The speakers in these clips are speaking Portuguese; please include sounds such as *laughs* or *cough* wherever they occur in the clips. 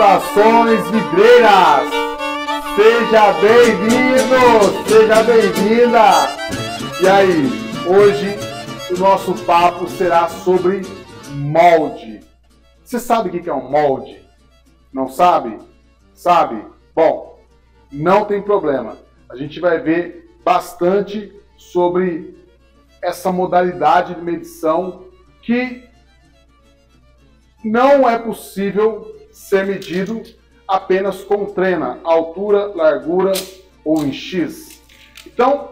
Saudações vidreiras! Seja bem-vindo, seja bem-vinda! E aí, hoje o nosso papo será sobre molde. Você sabe o que é um molde? Não sabe? Sabe? Bom, não tem problema. A gente vai ver bastante sobre essa modalidade de medição que não é possível ser medido apenas com trena, altura, largura ou em X. Então,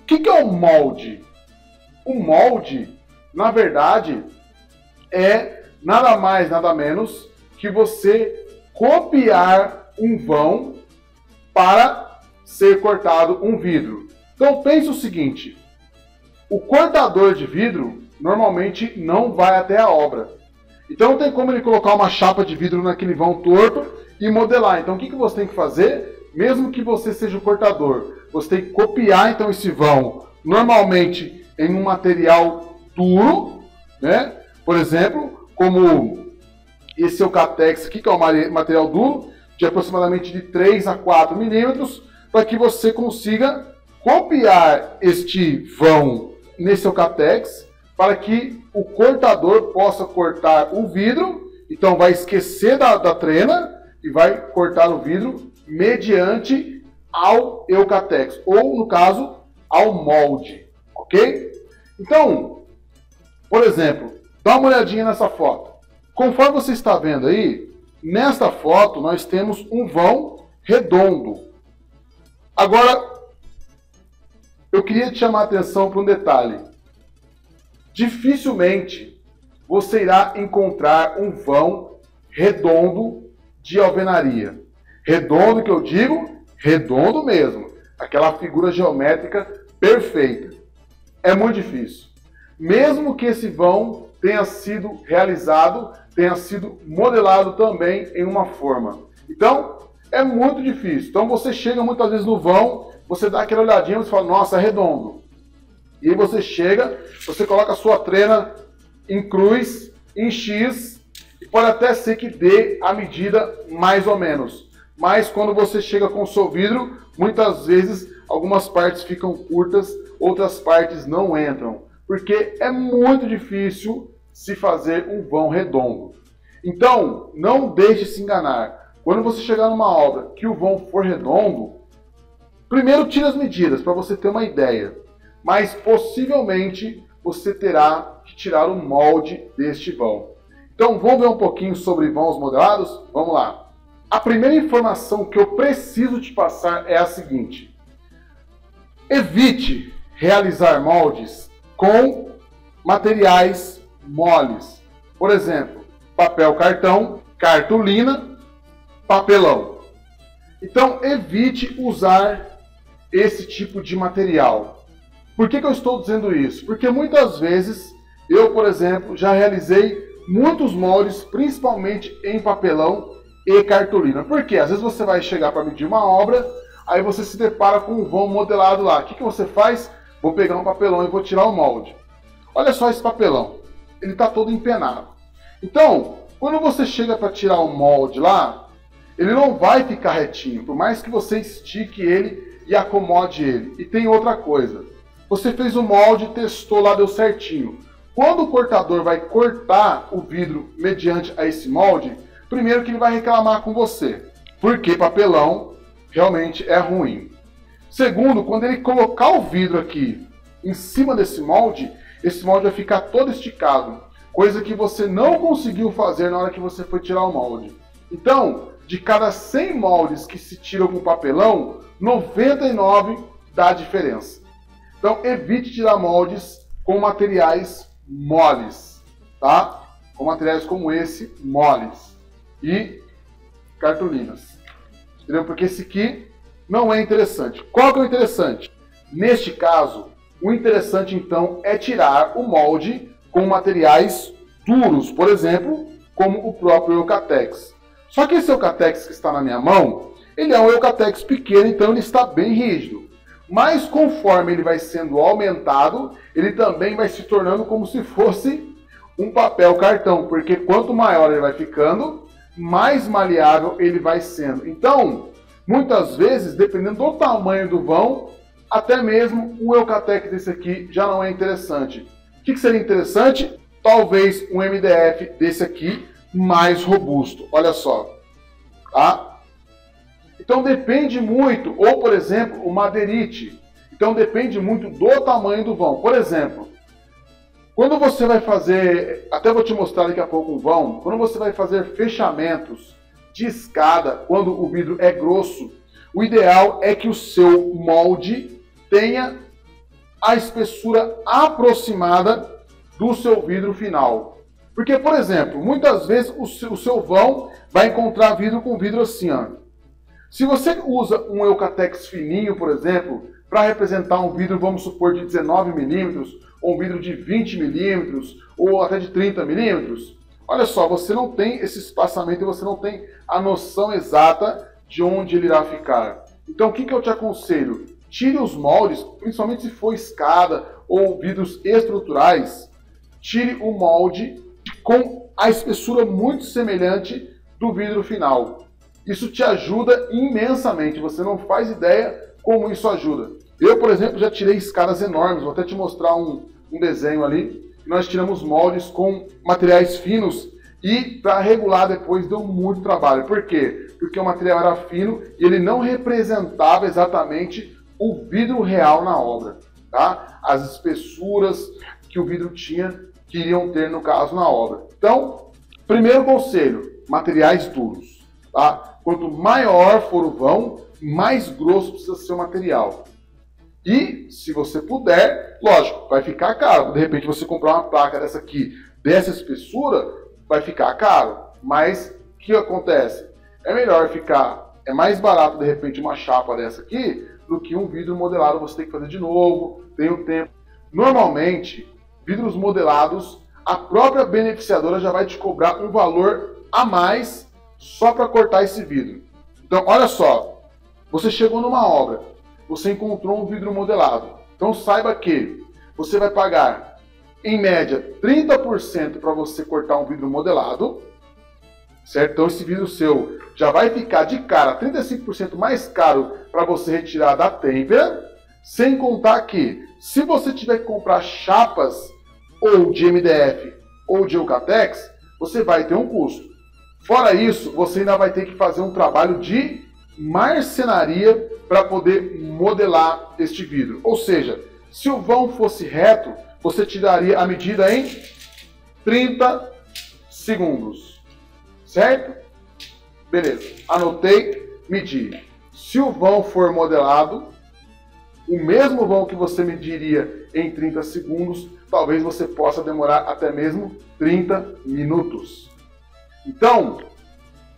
o que é um molde? O molde, na verdade, é nada mais, nada menos que você copiar um vão para ser cortado um vidro. Então pense o seguinte: o cortador de vidro normalmente não vai até a obra. Então não tem como ele colocar uma chapa de vidro naquele vão torto e modelar. Então o que, que você tem que fazer? Mesmo que você seja o cortador, você tem que copiar então esse vão, normalmente em um material duro, né? Por exemplo, como esse Eucatex aqui, que é um material duro, de aproximadamente de 3 a 4 milímetros, para que você consiga copiar este vão nesse Eucatex para que o cortador possa cortar o vidro, então vai esquecer da, da trena e vai cortar o vidro mediante ao Eucatex, ou no caso, ao molde, ok? Então, por exemplo, dá uma olhadinha nessa foto. Conforme você está vendo aí, nesta foto nós temos um vão redondo. Agora, eu queria te chamar a atenção para um detalhe dificilmente você irá encontrar um vão redondo de alvenaria. Redondo que eu digo, redondo mesmo. Aquela figura geométrica perfeita. É muito difícil. Mesmo que esse vão tenha sido realizado, tenha sido modelado também em uma forma. Então, é muito difícil. Então você chega muitas vezes no vão, você dá aquela olhadinha e fala, nossa, é redondo. E aí você chega, você coloca a sua trena em cruz, em X, e pode até ser que dê a medida mais ou menos. Mas quando você chega com o seu vidro, muitas vezes algumas partes ficam curtas, outras partes não entram. Porque é muito difícil se fazer um vão redondo. Então, não deixe se enganar. Quando você chegar numa obra que o vão for redondo, primeiro tire as medidas para você ter uma ideia mas possivelmente você terá que tirar o molde deste vão. Então vamos ver um pouquinho sobre vãos modelados? Vamos lá. A primeira informação que eu preciso te passar é a seguinte: evite realizar moldes com materiais moles. Por exemplo, papel cartão, cartolina, papelão. Então evite usar esse tipo de material. Por que, que eu estou dizendo isso? Porque muitas vezes eu, por exemplo, já realizei muitos moldes, principalmente em papelão e cartolina. Por quê? Às vezes você vai chegar para medir uma obra, aí você se depara com um vão modelado lá. O que, que você faz? Vou pegar um papelão e vou tirar o molde. Olha só esse papelão. Ele está todo empenado. Então, quando você chega para tirar o molde lá, ele não vai ficar retinho, por mais que você estique ele e acomode ele. E tem outra coisa. Você fez o molde, testou lá, deu certinho. Quando o cortador vai cortar o vidro mediante a esse molde, primeiro que ele vai reclamar com você, porque papelão realmente é ruim. Segundo, quando ele colocar o vidro aqui em cima desse molde, esse molde vai ficar todo esticado, coisa que você não conseguiu fazer na hora que você foi tirar o molde. Então, de cada 100 moldes que se tiram com papelão, 99 dá diferença. Então, evite tirar moldes com materiais moles, tá? Com materiais como esse, moles. E cartolinas. Entendeu? Porque esse aqui não é interessante. Qual que é o interessante? Neste caso, o interessante então é tirar o molde com materiais duros, por exemplo, como o próprio Eucatex. Só que esse Eucatex que está na minha mão, ele é um Eucatex pequeno, então ele está bem rígido. Mas conforme ele vai sendo aumentado, ele também vai se tornando como se fosse um papel cartão, porque quanto maior ele vai ficando, mais maleável ele vai sendo. Então, muitas vezes, dependendo do tamanho do vão, até mesmo um Eucatex desse aqui já não é interessante. O que, que seria interessante? Talvez um MDF desse aqui mais robusto. Olha só. Tá? Então depende muito, ou por exemplo, o madeirite. Então depende muito do tamanho do vão. Por exemplo, quando você vai fazer, até vou te mostrar daqui a pouco um vão, quando você vai fazer fechamentos de escada, quando o vidro é grosso, o ideal é que o seu molde tenha a espessura aproximada do seu vidro final. Porque, por exemplo, muitas vezes o seu, o seu vão vai encontrar vidro com vidro assim, ó. Se você usa um Eucatex fininho, por exemplo, para representar um vidro, vamos supor, de 19 milímetros, ou um vidro de 20 milímetros, ou até de 30 milímetros, olha só, você não tem esse espaçamento e você não tem a noção exata de onde ele irá ficar. Então, o que, que eu te aconselho? Tire os moldes, principalmente se for escada ou vidros estruturais, tire o molde com a espessura muito semelhante do vidro final. Isso te ajuda imensamente, você não faz ideia como isso ajuda. Eu, por exemplo, já tirei escadas enormes, vou até te mostrar um, um desenho ali. Nós tiramos moldes com materiais finos e para regular depois deu muito trabalho. Por quê? Porque o material era fino e ele não representava exatamente o vidro real na obra. Tá? As espessuras que o vidro tinha queriam ter, no caso, na obra. Então, primeiro conselho, materiais duros. Tá? Quanto maior for o vão, mais grosso precisa ser o material. E, se você puder, lógico, vai ficar caro. De repente, você comprar uma placa dessa aqui, dessa espessura, vai ficar caro. Mas, o que acontece? É melhor ficar, é mais barato, de repente, uma chapa dessa aqui, do que um vidro modelado você tem que fazer de novo, tem um tempo. Normalmente, vidros modelados, a própria beneficiadora já vai te cobrar um valor a mais só para cortar esse vidro. Então, olha só, você chegou numa obra, você encontrou um vidro modelado. Então, saiba que você vai pagar, em média, 30% para você cortar um vidro modelado, certo? Então, esse vidro seu já vai ficar de cara 35% mais caro para você retirar da têmpera, sem contar que, se você tiver que comprar chapas ou de MDF ou de Eucatex, você vai ter um custo. Fora isso, você ainda vai ter que fazer um trabalho de marcenaria para poder modelar este vidro. Ou seja, se o vão fosse reto, você tiraria a medida em 30 segundos. Certo? Beleza. Anotei, medi. Se o vão for modelado, o mesmo vão que você mediria em 30 segundos, talvez você possa demorar até mesmo 30 minutos. Então,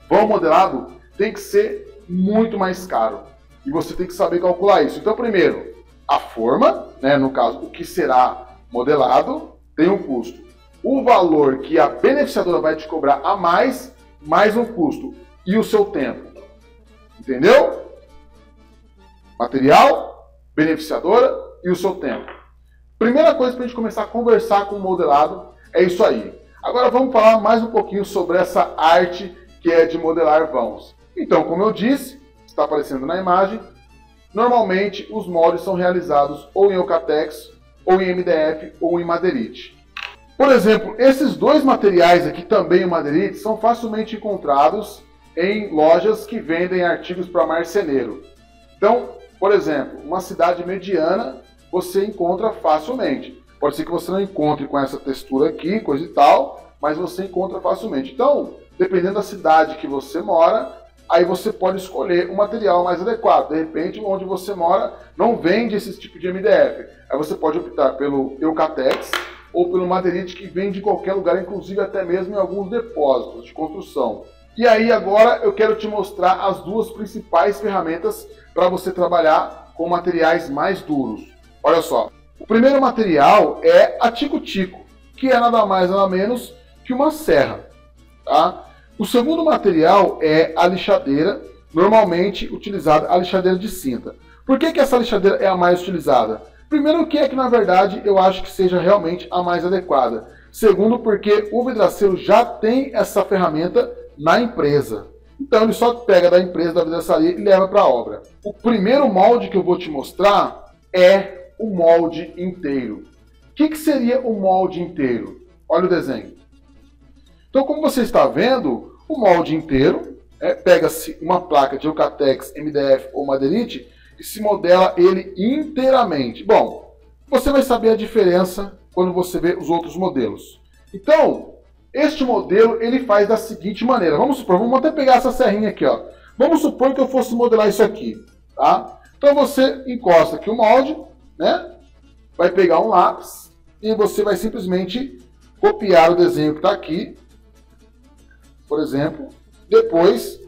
vão modelado tem que ser muito mais caro. E você tem que saber calcular isso. Então, primeiro, a forma, né, no caso, o que será modelado, tem um custo. O valor que a beneficiadora vai te cobrar a mais, mais um custo. E o seu tempo. Entendeu? Material, beneficiadora e o seu tempo. Primeira coisa para a gente começar a conversar com o modelado é isso aí. Agora vamos falar mais um pouquinho sobre essa arte que é de modelar vãos. Então, como eu disse, está aparecendo na imagem, normalmente os moldes são realizados ou em Eucatex, ou em MDF, ou em Madeirite. Por exemplo, esses dois materiais aqui, também o Madeirite, são facilmente encontrados em lojas que vendem artigos para marceneiro. Então, por exemplo, uma cidade mediana você encontra facilmente. Pode ser que você não encontre com essa textura aqui, coisa e tal, mas você encontra facilmente. Então, dependendo da cidade que você mora, aí você pode escolher o material mais adequado. De repente, onde você mora não vende esse tipo de MDF. Aí você pode optar pelo Eucatex ou pelo Madeirite que vem de qualquer lugar, inclusive até mesmo em alguns depósitos de construção. E aí agora eu quero te mostrar as duas principais ferramentas para você trabalhar com materiais mais duros. Olha só, o primeiro material é a tico-tico, que é nada mais nada menos que uma serra. Tá? O segundo material é a lixadeira, normalmente utilizada a lixadeira de cinta. Por que, que essa lixadeira é a mais utilizada? Primeiro que é que na verdade eu acho que seja realmente a mais adequada. Segundo porque o vidraceiro já tem essa ferramenta na empresa. Então ele só pega da empresa da vidraçaria e leva para a obra. O primeiro molde que eu vou te mostrar é o molde inteiro. O que, que seria o molde inteiro? Olha o desenho. Então, como você está vendo, o molde inteiro é, pega-se uma placa de Eucatex, MDF ou Madeirite e se modela ele inteiramente. Bom, você vai saber a diferença quando você vê os outros modelos. Então, este modelo ele faz da seguinte maneira. Vamos supor, vamos até pegar essa serrinha aqui, ó. Vamos supor que eu fosse modelar isso aqui, tá? Então você encosta aqui o molde, né? Vai pegar um lápis e você vai simplesmente copiar o desenho que está aqui, por exemplo. Depois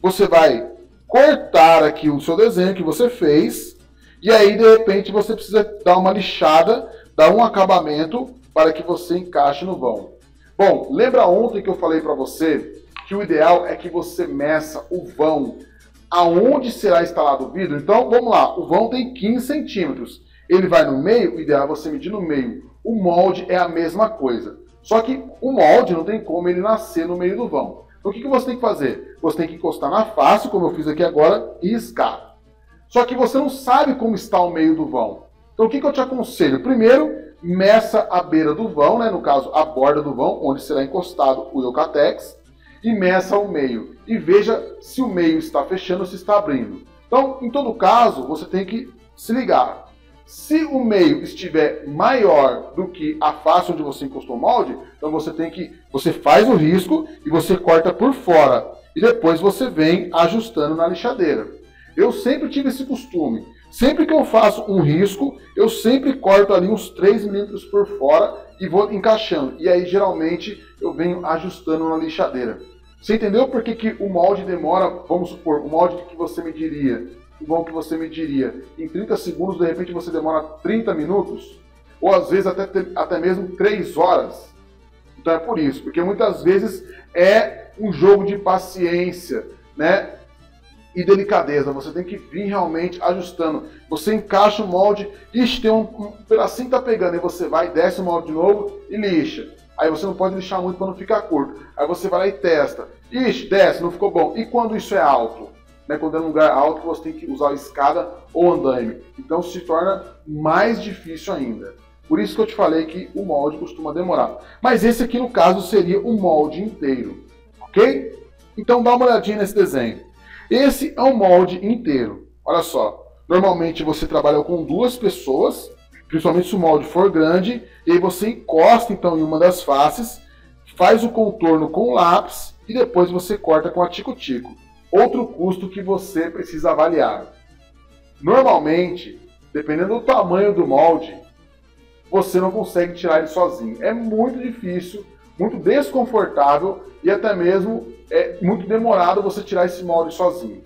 você vai cortar aqui o seu desenho que você fez e aí de repente você precisa dar uma lixada, dar um acabamento para que você encaixe no vão. Bom, lembra ontem que eu falei para você que o ideal é que você meça o vão aonde será instalado o vidro? Então, vamos lá, o vão tem 15 centímetros. Ele vai no meio, o ideal é você medir no meio. O molde é a mesma coisa. Só que o molde não tem como ele nascer no meio do vão. Então o que, que você tem que fazer? Você tem que encostar na face, como eu fiz aqui agora, e riscar. Só que você não sabe como está o meio do vão. Então o que, que eu te aconselho? Primeiro, meça a beira do vão, né? no caso a borda do vão, onde será encostado o Eucatex, e meça o meio. E veja se o meio está fechando ou se está abrindo. Então, em todo caso, você tem que se ligar. Se o meio estiver maior do que a face onde você encostou o molde, então você tem que você faz o risco e você corta por fora e depois você vem ajustando na lixadeira. Eu sempre tive esse costume. Sempre que eu faço um risco, eu sempre corto ali uns 3 milímetros por fora e vou encaixando. E aí geralmente eu venho ajustando na lixadeira. Você entendeu por que, que o molde demora, vamos supor, o molde que você mediria igual que você mediria em 30 segundos, de repente você demora 30 minutos, ou às vezes até, até mesmo 3 horas. Então é por isso, porque muitas vezes é um jogo de paciência, né? E delicadeza. Você tem que vir realmente ajustando. Você encaixa o molde, ixi, tem um, um pedacinho tá pegando, e você vai, desce o molde de novo e lixa. Aí você não pode lixar muito para não ficar curto. Aí você vai lá e testa. Ixi, desce, não ficou bom. E quando isso é alto? né, quando é um lugar alto você tem que usar escada ou andaime. Então se torna mais difícil ainda. Por isso que eu te falei que o molde costuma demorar. Mas esse aqui no caso seria o molde inteiro, ok? Então dá uma olhadinha nesse desenho. Esse é um molde inteiro. Olha só, normalmente você trabalha com duas pessoas, principalmente se o molde for grande, e aí você encosta então em uma das faces, faz o contorno com lápis e depois você corta com a tico-tico. Outro custo que você precisa avaliar. Normalmente, dependendo do tamanho do molde, você não consegue tirar ele sozinho. É muito difícil, muito desconfortável e até mesmo é muito demorado você tirar esse molde sozinho.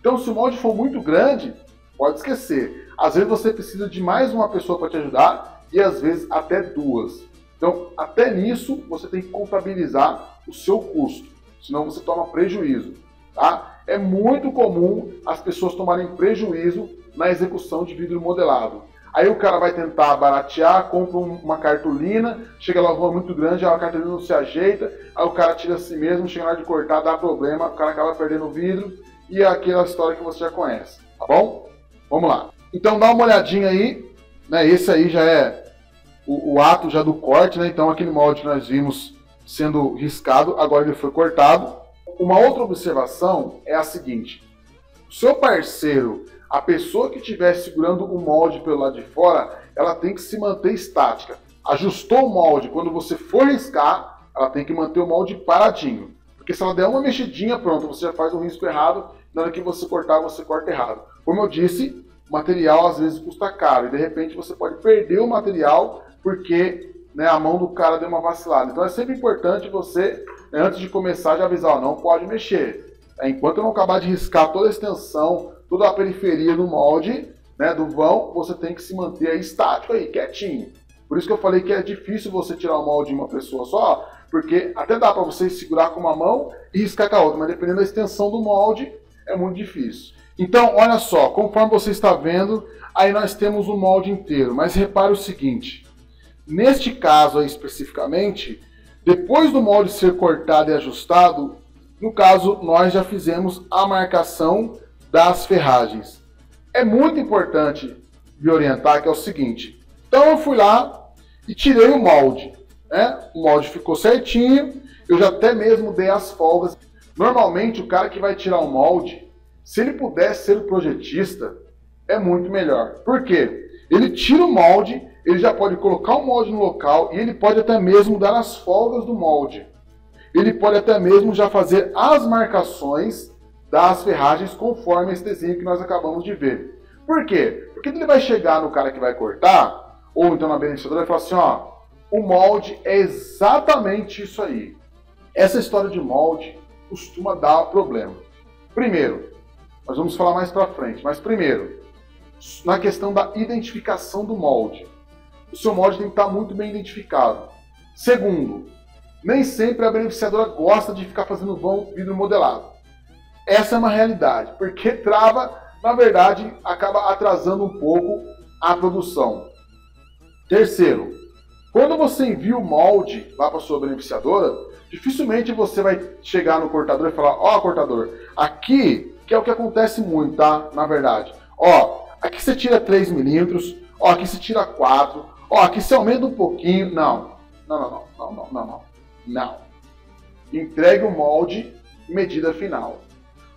Então, se o molde for muito grande, pode esquecer. Às vezes você precisa de mais uma pessoa para te ajudar e às vezes até duas. Então, até nisso, você tem que contabilizar o seu custo, senão você toma prejuízo. Tá? É muito comum as pessoas tomarem prejuízo na execução de vidro modelado. Aí o cara vai tentar baratear, compra uma cartolina, chega lá uma muito grande, a cartolina não se ajeita, aí o cara tira a si mesmo, chega hora de cortar, dá problema, o cara acaba perdendo o vidro e é aquela história que você já conhece, tá bom? Vamos lá. Então dá uma olhadinha aí, né? Esse aí já é o, o ato já do corte, né? Então aquele molde que nós vimos sendo riscado, agora ele foi cortado uma outra observação é a seguinte: seu parceiro, a pessoa que estiver segurando o molde pelo lado de fora, ela tem que se manter estática. Ajustou o molde, quando você for riscar, ela tem que manter o molde paradinho. Porque se ela der uma mexidinha, pronto, você já faz um risco errado, na hora que você cortar, você corta errado. Como eu disse, material às vezes custa caro e de repente você pode perder o material porque né, a mão do cara deu uma vacilada. Então é sempre importante você, antes de começar, já avisar, não pode mexer. É, enquanto eu não acabar de riscar toda a extensão, toda a periferia do molde, né, do vão, você tem que se manter aí estático aí, quietinho. Por isso que eu falei que é difícil você tirar o molde de uma pessoa só, porque até dá para você segurar com uma mão e riscar com a outra, mas dependendo da extensão do molde, é muito difícil. Então, olha só, conforme você está vendo, aí nós temos o molde inteiro, mas repare o seguinte, Neste caso aí, especificamente, Depois do molde ser cortado e ajustado, no caso, nós já fizemos a marcação das ferragens. É muito importante me orientar que é o seguinte. Então eu fui lá e tirei o molde. Né? O molde ficou certinho, eu já até mesmo dei as folgas. Normalmente o cara que vai tirar o molde, se ele pudesse ser o projetista, é muito melhor. Por quê? Ele tira o molde, ele já pode colocar o molde no local e ele pode até mesmo dar as folgas do molde. Ele pode até mesmo já fazer as marcações das ferragens conforme esse desenho que nós acabamos de ver. Por quê? Porque ele vai chegar no cara que vai cortar, ou então na beneficiadora e falar assim, ó, o molde é exatamente isso aí. Essa história de molde costuma dar problema. Primeiro, nós vamos falar mais para frente, mas primeiro, na questão da identificação do molde. O seu molde tem que estar muito bem identificado. Segundo, nem sempre a beneficiadora gosta de ficar fazendo vão vidro modelado. Essa é uma realidade, porque trava, na verdade, acaba atrasando um pouco a produção. Terceiro, quando você envia o molde lá para sua beneficiadora, dificilmente você vai chegar no cortador e falar: Ó, oh, cortador, aqui, que é o que acontece muito, tá? Na verdade, ó, aqui você tira 3 milímetros, ó, aqui você tira 4, ó, aqui você aumenta um pouquinho. Não, não, não, não, não, não, não. Não. Entregue o molde medida final.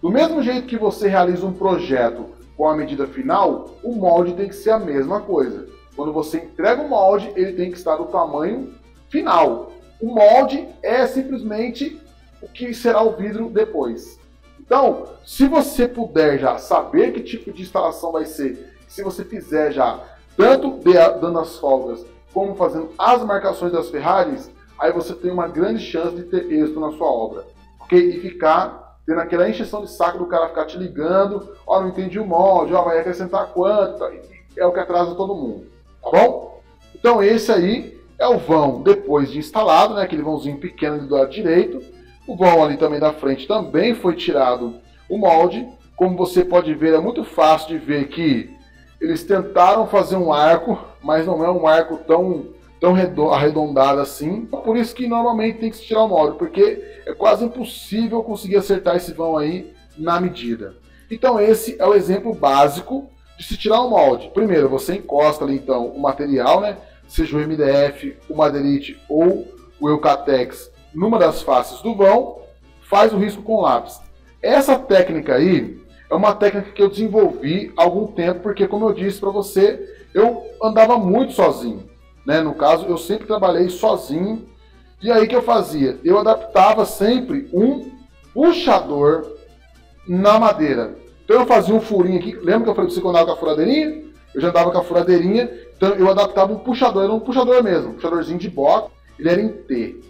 Do mesmo jeito que você realiza um projeto com a medida final, o molde tem que ser a mesma coisa. Quando você entrega o molde, ele tem que estar do tamanho final. O molde é simplesmente o que será o vidro depois. Então, se você puder já saber que tipo de instalação vai ser, se você fizer já tanto dando as folgas como fazendo as marcações das ferragens, aí você tem uma grande chance de ter êxito na sua obra. Ok? E ficar tendo aquela encheção de saco do cara ficar te ligando, ó, oh, não entendi o molde, ó, oh, vai acrescentar quanto, é o que atrasa todo mundo. Tá bom? Então esse aí é o vão depois de instalado, né? Aquele vãozinho pequeno do lado direito. O vão ali também da frente também foi tirado o molde. Como você pode ver, é muito fácil de ver que eles tentaram fazer um arco, mas não é um arco tão, tão arredondado assim. Por isso que normalmente tem que se tirar o molde, porque é quase impossível conseguir acertar esse vão aí na medida. Então esse é o exemplo básico de se tirar o molde. Primeiro, você encosta ali então o material, né? Seja o MDF, o Madeirite ou o Eucatex numa das faces do vão, faz o risco com lápis. Essa técnica aí é uma técnica que eu desenvolvi há algum tempo, porque como eu disse para você, eu andava muito sozinho. Né? No caso, eu sempre trabalhei sozinho. E aí que eu fazia? Eu adaptava sempre um puxador na madeira. Então eu fazia um furinho aqui. Lembra que eu falei pra você que andava com a furadeirinha? Eu já andava com a furadeirinha. Então eu adaptava um puxador. Era um puxador mesmo. Um puxadorzinho de box. Ele era em T.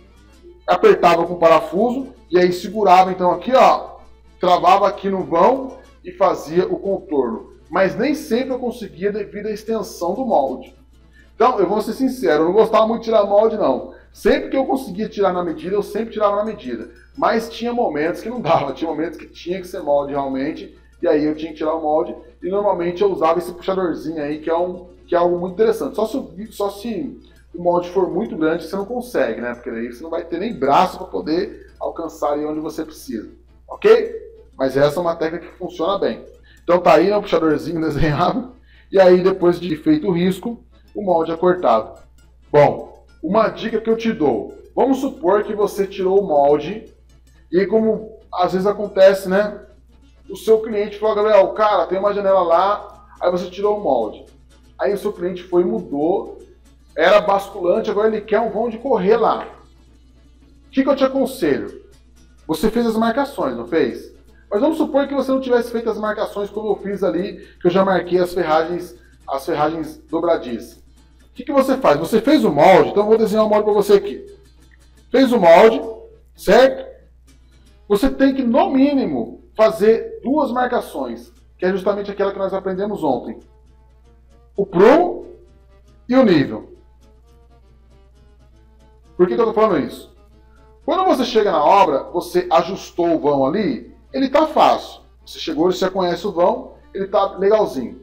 Apertava com parafuso. E aí segurava então aqui, ó. Travava aqui no vão e fazia o contorno. Mas nem sempre eu conseguia devido à extensão do molde. Então, eu vou ser sincero, eu não gostava muito de tirar molde, não. Sempre que eu conseguia tirar na medida, eu sempre tirava na medida. Mas tinha momentos que não dava, tinha momentos que tinha que ser molde realmente e aí eu tinha que tirar o molde, e normalmente eu usava esse puxadorzinho aí, que é, um, que é algo muito interessante. Só se, só se o molde for muito grande, você não consegue, né? Porque aí você não vai ter nem braço para poder alcançar aí onde você precisa. Ok? Mas essa é uma técnica que funciona bem. Então tá aí, né, o puxadorzinho *laughs* desenhado, e aí depois de feito o risco, o molde é cortado. Bom, uma dica que eu te dou. Vamos supor que você tirou o molde, e como às vezes acontece, né? o seu cliente falou, Gabriel, cara, tem uma janela lá, aí você tirou o molde. Aí o seu cliente foi mudou, era basculante, agora ele quer um vão de correr lá. O que, que eu te aconselho? Você fez as marcações, não fez? Mas vamos supor que você não tivesse feito as marcações como eu fiz ali, que eu já marquei as ferragens, as ferragens dobradiças. O que, que você faz? Você fez o molde, então eu vou desenhar o molde para você aqui. Fez o molde, certo? Você tem que, no mínimo, fazer duas marcações, que é justamente aquela que nós aprendemos ontem. O prumo e o nível. Por que, que eu estou falando isso? Quando você chega na obra, você ajustou o vão ali, ele está fácil. Você chegou, você conhece o vão, ele está legalzinho.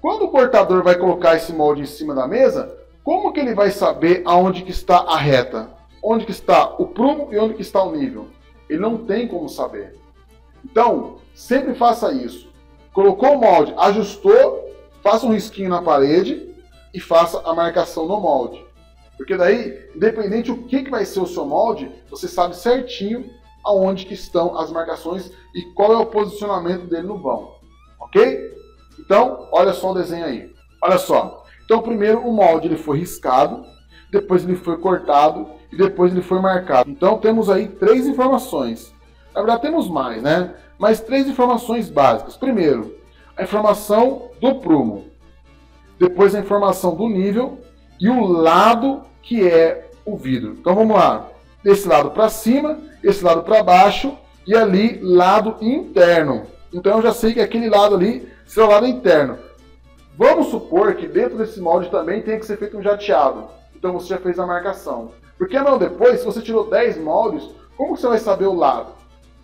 Quando o portador vai colocar esse molde em cima da mesa, como que ele vai saber aonde que está a reta? onde que está o prumo e onde que está o nível. Ele não tem como saber. Então, sempre faça isso. Colocou o molde, ajustou, faça um risquinho na parede e faça a marcação no molde. Porque daí, independente o que, que vai ser o seu molde, você sabe certinho aonde que estão as marcações e qual é o posicionamento dele no vão. Ok? Então, olha só o desenho aí. Olha só. Então, primeiro o molde ele foi riscado, depois ele foi cortado e depois ele foi marcado. Então, temos aí três informações. Na verdade, temos mais, né? Mas três informações básicas. Primeiro, a informação do prumo. Depois, a informação do nível e o lado que é o vidro. Então, vamos lá. Desse lado para cima, esse lado para baixo e ali lado interno. Então, eu já sei que aquele lado ali será o lado interno. Vamos supor que dentro desse molde também tem que ser feito um jateado. Então, você já fez a marcação. Por que não depois, se você tirou 10 moldes, como você vai saber o lado?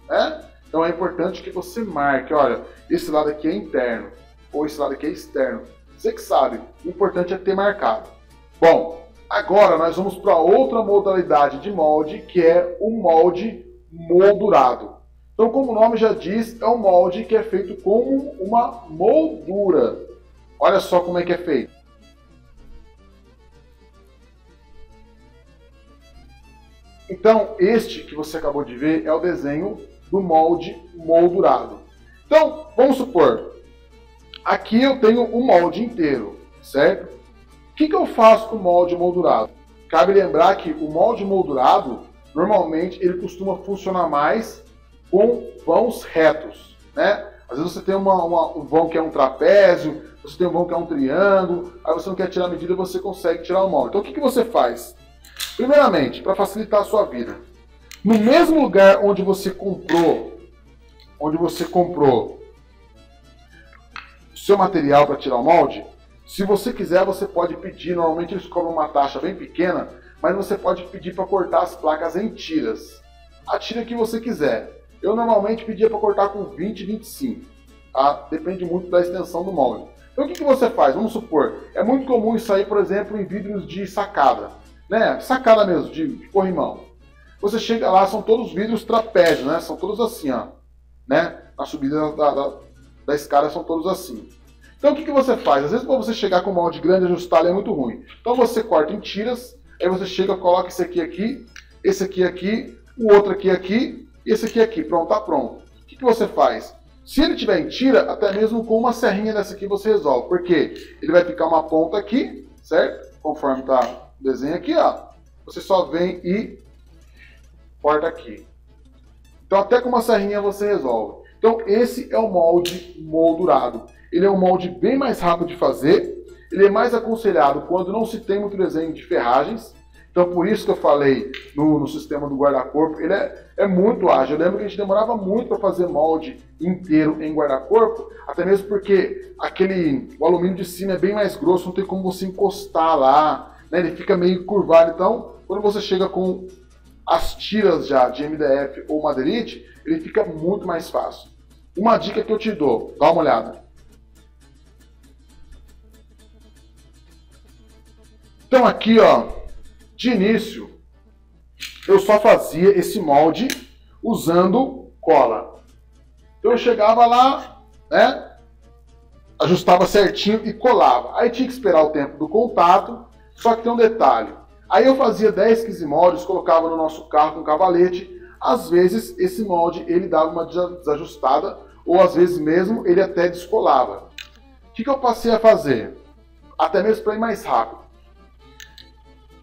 Né? Então é importante que você marque, olha, esse lado aqui é interno, ou esse lado aqui é externo. Você que sabe, o importante é ter marcado. Bom, agora nós vamos para outra modalidade de molde, que é o molde moldurado. Então, como o nome já diz, é um molde que é feito como uma moldura. Olha só como é que é feito. Então, este que você acabou de ver é o desenho do molde moldurado. Então, vamos supor, aqui eu tenho o molde inteiro, certo? O que, que eu faço com o molde moldurado? Cabe lembrar que o molde moldurado, normalmente, ele costuma funcionar mais com vãos retos, né? Às vezes você tem uma, uma, um vão que é um trapézio, você tem um vão que é um triângulo, aí você não quer tirar a medida, você consegue tirar o molde. Então o que, que você faz? Primeiramente, para facilitar a sua vida, no mesmo lugar onde você comprou, onde você comprou o seu material para tirar o molde, se você quiser, você pode pedir. Normalmente eles cobram uma taxa bem pequena, mas você pode pedir para cortar as placas em tiras. A tira que você quiser. Eu normalmente pedia para cortar com 20, 25. Tá? Depende muito da extensão do molde. Então o que, que você faz? Vamos supor, é muito comum isso aí, por exemplo, em vidros de sacada. Né? Sacada mesmo, de, de corrimão. Você chega lá, são todos vidros trapézios, né? São todos assim, ó. Né? Na subida da, da, da escada são todos assim. Então o que, que você faz? Às vezes para você chegar com o molde grande ajustar ele é muito ruim. Então você corta em tiras, aí você chega, coloca esse aqui aqui, esse aqui aqui, o outro aqui aqui, e esse aqui aqui. Pronto, tá pronto. O que, que você faz? Se ele tiver em tira, até mesmo com uma serrinha dessa aqui você resolve. Porque ele vai ficar uma ponta aqui, certo? Conforme tá o desenho aqui, ó. Você só vem e corta aqui. Então até com uma serrinha você resolve. Então esse é o molde moldurado. Ele é um molde bem mais rápido de fazer. Ele é mais aconselhado quando não se tem muito desenho de ferragens. Então por isso que eu falei no, no sistema do guarda-corpo, ele é, é muito ágil. Eu lembro que a gente demorava muito para fazer molde inteiro em guarda-corpo, até mesmo porque aquele, o alumínio de cima é bem mais grosso, não tem como você encostar lá, né? ele fica meio curvado. Então quando você chega com as tiras já de MDF ou madeirite, ele fica muito mais fácil. Uma dica que eu te dou, dá uma olhada. Então aqui, ó, de início, eu só fazia esse molde usando cola. Então eu chegava lá, né, ajustava certinho e colava. Aí tinha que esperar o tempo do contato, só que tem um detalhe. Aí eu fazia 10, 15 moldes, colocava no nosso carro com cavalete. Às vezes esse molde ele dava uma desajustada ou às vezes mesmo ele até descolava. O que, que eu passei a fazer? Até mesmo para ir mais rápido.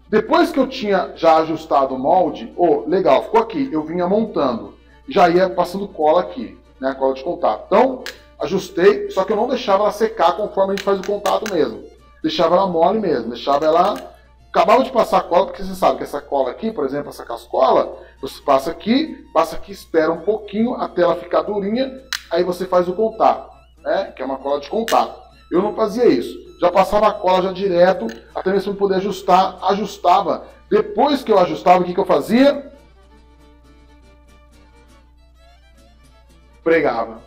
Depois que eu tinha já ajustado o molde, oh, legal, ficou aqui, eu vinha montando. Já ia passando cola aqui, né, cola de contato. Então, ajustei, só que eu não deixava ela secar conforme a gente faz o contato mesmo. Deixava ela mole mesmo, deixava ela acabava de passar a cola, porque você sabe que essa cola aqui, por exemplo, essa cascola, você passa aqui, passa aqui, espera um pouquinho até ela ficar durinha, aí você faz o contato, né? que é uma cola de contato. Eu não fazia isso. Já passava a cola já direto, até mesmo para poder ajustar, ajustava. Depois que eu ajustava, o que, que eu fazia? Pregava.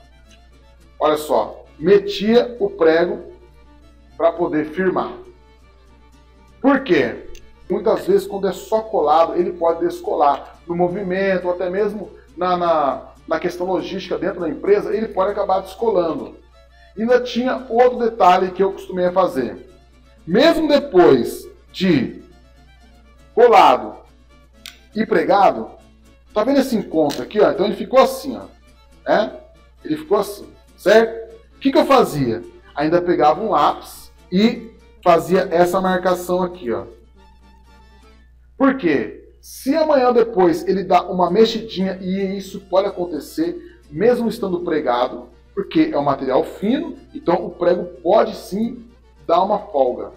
Olha só, metia o prego para poder firmar. Por quê? Muitas vezes, quando é só colado, ele pode descolar no movimento, ou até mesmo na, na, na questão logística dentro da empresa, ele pode acabar descolando. Ainda tinha outro detalhe que eu costumei fazer. Mesmo depois de colado e pregado, tá vendo esse encontro aqui? Ó? Então ele ficou assim, ó, né? Ele ficou assim, certo? O que, que eu fazia? Ainda pegava um lápis e fazia essa marcação aqui, ó. Por quê? Se amanhã depois ele dá uma mexidinha, e isso pode acontecer, mesmo estando pregado, porque é um material fino, então o prego pode sim dar uma folga.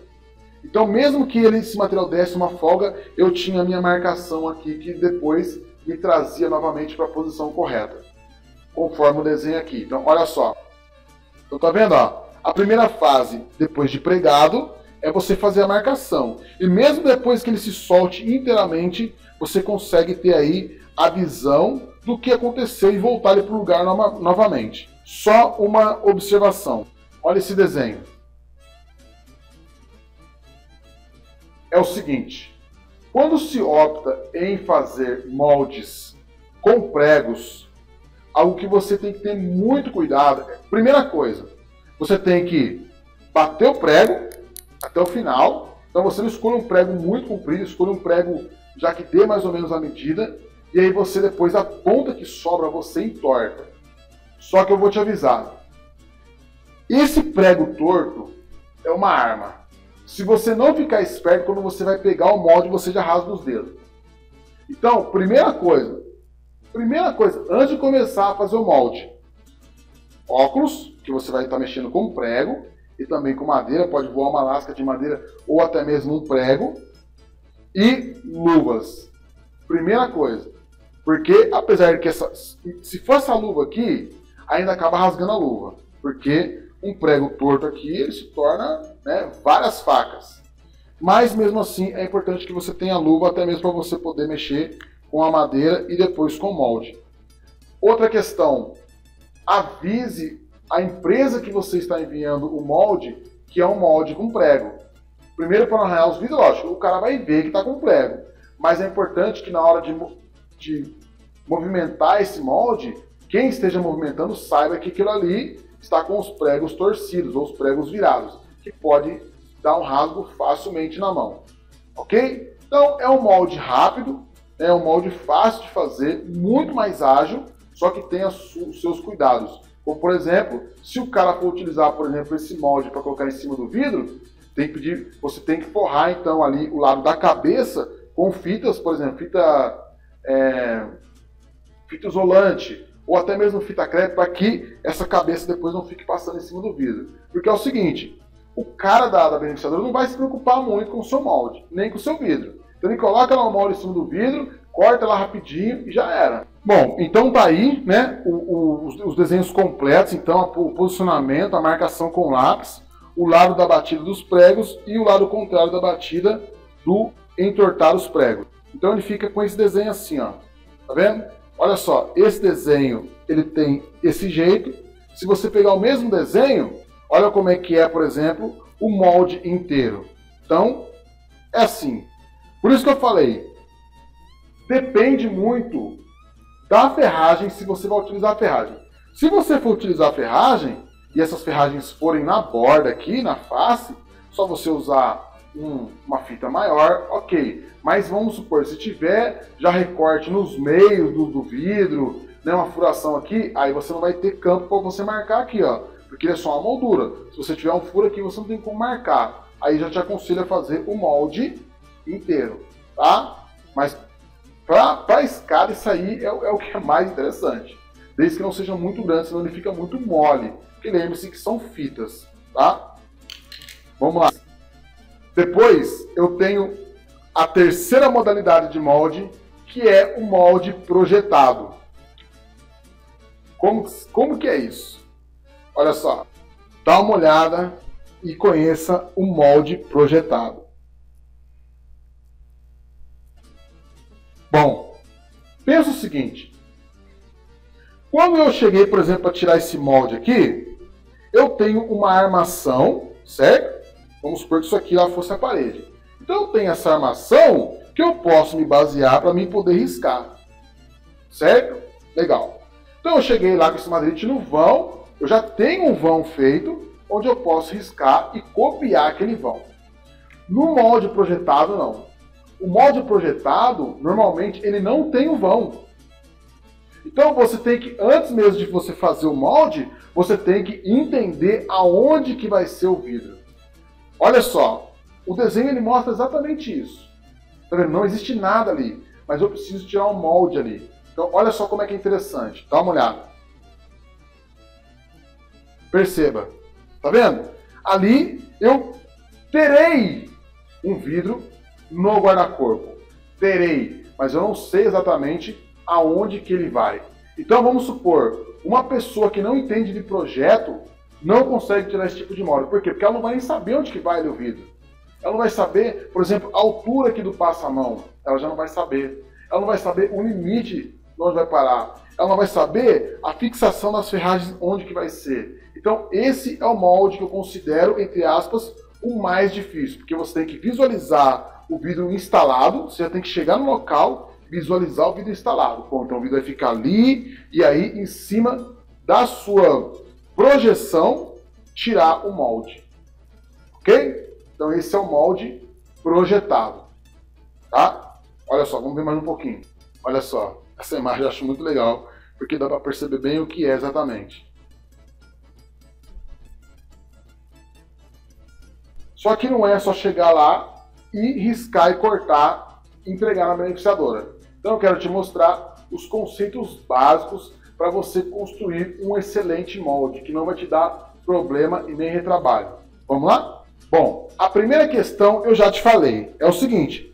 Então, mesmo que ele, esse material desse uma folga, eu tinha a minha marcação aqui que depois me trazia novamente para a posição correta, conforme o desenho aqui. Então, olha só. Então, tá vendo? Ó? A primeira fase, depois de pregado, é você fazer a marcação. E mesmo depois que ele se solte inteiramente, você consegue ter aí a visão do que aconteceu e voltar ele para o lugar novamente. Só uma observação. Olha esse desenho. É o seguinte: quando se opta em fazer moldes com pregos, algo que você tem que ter muito cuidado. Primeira coisa, você tem que bater o prego até o final. Então você não escolhe um prego muito comprido, escolhe um prego já que dê mais ou menos a medida. E aí você depois a ponta que sobra você entorta. Só que eu vou te avisar. Esse prego torto é uma arma. Se você não ficar esperto, quando você vai pegar o molde, você já rasga os dedos. Então, primeira coisa, primeira coisa, antes de começar a fazer o molde, óculos, que você vai estar mexendo com prego, e também com madeira, pode voar uma lasca de madeira ou até mesmo um prego. E luvas. Primeira coisa. Porque apesar de que essa, se for essa luva aqui, ainda acaba rasgando a luva. Porque um prego torto aqui, ele se torna né, várias facas. Mas mesmo assim é importante que você tenha luva até mesmo para você poder mexer com a madeira e depois com o molde. Outra questão, avise a empresa que você está enviando o molde, que é um molde com prego. Primeiro, para arranhar os vidros, lógico, o cara vai ver que está com prego. Mas é importante que na hora de, de movimentar esse molde, quem esteja movimentando saiba que aquilo ali está com os pregos torcidos ou os pregos virados, que pode dar um rasgo facilmente na mão. Ok? Então é um molde rápido, é um molde fácil de fazer, muito mais ágil, só que tem os seus cuidados. Como, por exemplo, se o cara for utilizar, por exemplo, esse molde para colocar em cima do vidro, tem que pedir, você tem que forrar então ali o lado da cabeça com fitas, por exemplo, fita, é, fita isolante ou até mesmo fita crepe para que essa cabeça depois não fique passando em cima do vidro. Porque é o seguinte, o cara da, da beneficiadora não vai se preocupar muito com o seu molde, nem com o seu vidro. Então ele coloca lá o molde em cima do vidro, corta lá rapidinho e já era. Bom, então tá aí, né, o, o, os, os, desenhos completos, então o posicionamento, a marcação com lápis, o lado da batida dos pregos e o lado contrário da batida do entortar os pregos. Então ele fica com esse desenho assim, ó. Tá vendo? Olha só, esse desenho, ele tem esse jeito. Se você pegar o mesmo desenho, olha como é que é, por exemplo, o molde inteiro. Então, é assim. Por isso que eu falei, depende muito da ferragem se você vai utilizar a ferragem. Se você for utilizar a ferragem e essas ferragens forem na borda aqui, na face, só você usar um, uma fita maior, ok. Mas vamos supor, se tiver já recorte nos meios do, do vidro, né, uma furação aqui, aí você não vai ter campo para você marcar aqui, ó, porque é só uma moldura. Se você tiver um furo aqui, você não tem como marcar. Aí já te aconselho a fazer o molde inteiro, tá? Mas para escada, isso aí é, é, o que é mais interessante. Desde que não seja muito grande, senão ele fica muito mole. E lembre-se que são fitas, tá? Vamos lá. Depois, eu tenho a terceira modalidade de molde, que é o molde projetado. Como, como que é isso? Olha só, dá uma olhada e conheça o molde projetado. Bom, pensa o seguinte. Quando eu cheguei, por exemplo, a tirar esse molde aqui, eu tenho uma armação, certo? Vamos supor que isso aqui lá fosse a parede. Então eu tenho essa armação que eu posso me basear para mim poder riscar. Certo? Legal. Então eu cheguei lá com esse madeirite no vão, eu já tenho um vão feito, onde eu posso riscar e copiar aquele vão. No molde projetado, não. O molde projetado, normalmente, ele não tem o vão. Então você tem que, antes mesmo de você fazer o molde, você tem que entender aonde que vai ser o vidro. Olha só, o desenho ele mostra exatamente isso. Não existe nada ali, mas eu preciso tirar um molde ali. Então olha só como é que é interessante. Dá uma olhada. Perceba. Tá vendo? Ali eu terei um vidro no guarda-corpo. Terei, mas eu não sei exatamente aonde que ele vai. Então vamos supor, uma pessoa que não entende de projeto não consegue tirar esse tipo de móvel. Por quê? Porque ela não vai nem saber onde que vai o vidro. Ela não vai saber, por exemplo, a altura aqui do passa-mão. Ela já não vai saber. Ela não vai saber o limite de onde vai parar. Ela não vai saber a fixação das ferragens onde que vai ser. Então esse é o molde que eu considero, entre aspas, o mais difícil. Porque você tem que visualizar o vidro instalado, você já tem que chegar no local, visualizar o vidro instalado. Bom, então o vidro vai ficar ali e aí em cima da sua projeção, tirar o molde. Ok? Então esse é o molde projetado. Tá? Olha só, vamos ver mais um pouquinho. Olha só, essa imagem eu acho muito legal, porque dá para perceber bem o que é exatamente. Só que não é só chegar lá e riscar e cortar e entregar na beneficiadora. Então eu quero te mostrar os conceitos básicos para você construir um excelente molde, que não vai te dar problema e nem retrabalho. Vamos lá? Bom, a primeira questão eu já te falei. É o seguinte: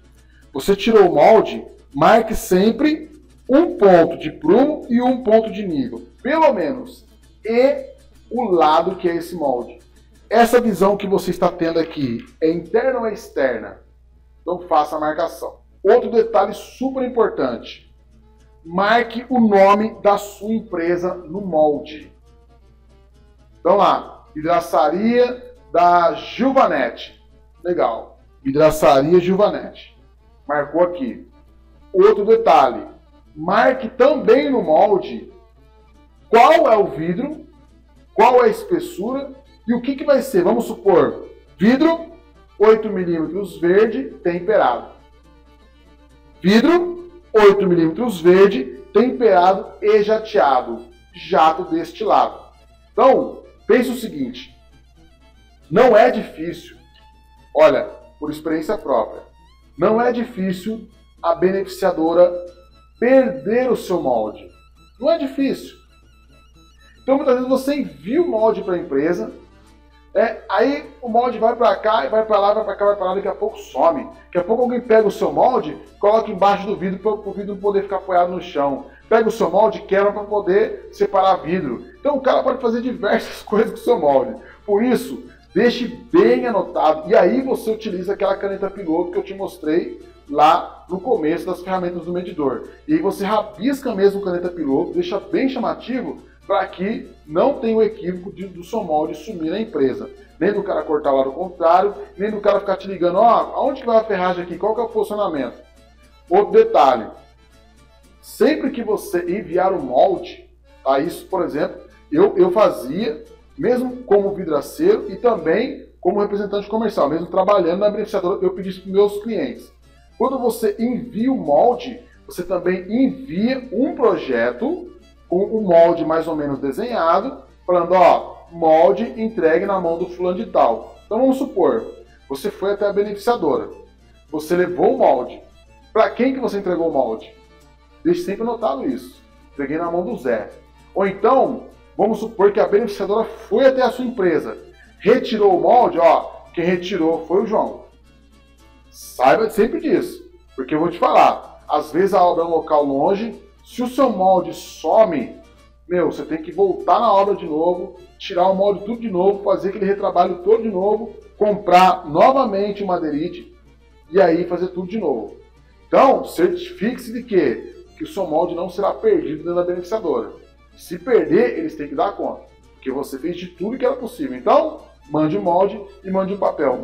você tirou o molde, marque sempre um ponto de prumo e um ponto de nível. Pelo menos. E o lado que é esse molde. Essa visão que você está tendo aqui é interna ou é externa? Então faça a marcação. Outro detalhe super importante marque o nome da sua empresa no molde. Então lá, vidraçaria da Gilvanete. Legal. Vidraçaria Gilvanete. Marcou aqui. Outro detalhe, marque também no molde qual é o vidro, qual é a espessura e o que, que vai ser. Vamos supor, vidro 8 milímetros verde temperado. Vidro 8 milímetros verde, temperado e jateado, jato destilado. Então, pense o seguinte, não é difícil, olha, por experiência própria, não é difícil a beneficiadora perder o seu molde. Não é difícil. Então, muitas vezes você envia o molde para a empresa, é, aí o molde vai para cá, vai para lá, vai para cá, vai para lá, daqui a pouco some. Daqui a pouco alguém pega o seu molde, coloca embaixo do vidro para o vidro não poder ficar apoiado no chão. Pega o seu molde, quebra para poder separar vidro. Então o cara pode fazer diversas *laughs* coisas com o seu molde. Por isso, deixe bem anotado. E aí você utiliza aquela caneta piloto que eu te mostrei lá no começo das ferramentas do medidor. E aí você rabisca mesmo caneta piloto, deixa bem chamativo para que não tenha o equívoco de, do seu molde sumir na empresa. Nem do cara cortar lá do contrário, nem do cara ficar te ligando, ó, oh, aonde que vai a ferragem aqui? Qual que é o posicionamento? Outro detalhe, sempre que você enviar o molde, tá? isso, por exemplo, eu, eu fazia, mesmo como vidraceiro e também como representante comercial, mesmo trabalhando na beneficiadora, eu pedi para meus clientes. Quando você envia o molde, você também envia um projeto com o molde mais ou menos desenhado, falando, ó, molde entregue na mão do fulano de tal. Então vamos supor, você foi até a beneficiadora, você levou o molde. Para quem que você entregou o molde? Deixe sempre anotado isso. Entreguei na mão do Zé. Ou então, vamos supor que a beneficiadora foi até a sua empresa, retirou o molde, ó, quem retirou foi o João. Saiba sempre disso, porque eu vou te falar, às vezes a obra é um local longe, se o seu molde some, meu, você tem que voltar na obra de novo, tirar o molde tudo de novo, fazer aquele retrabalho todo de novo, comprar novamente o madeirite e aí fazer tudo de novo. Então, certifique-se de que, que o seu molde não será perdido dentro da beneficiadora. Se perder, eles têm que dar conta, porque você fez de tudo que era possível. Então, mande o molde e mande o papel.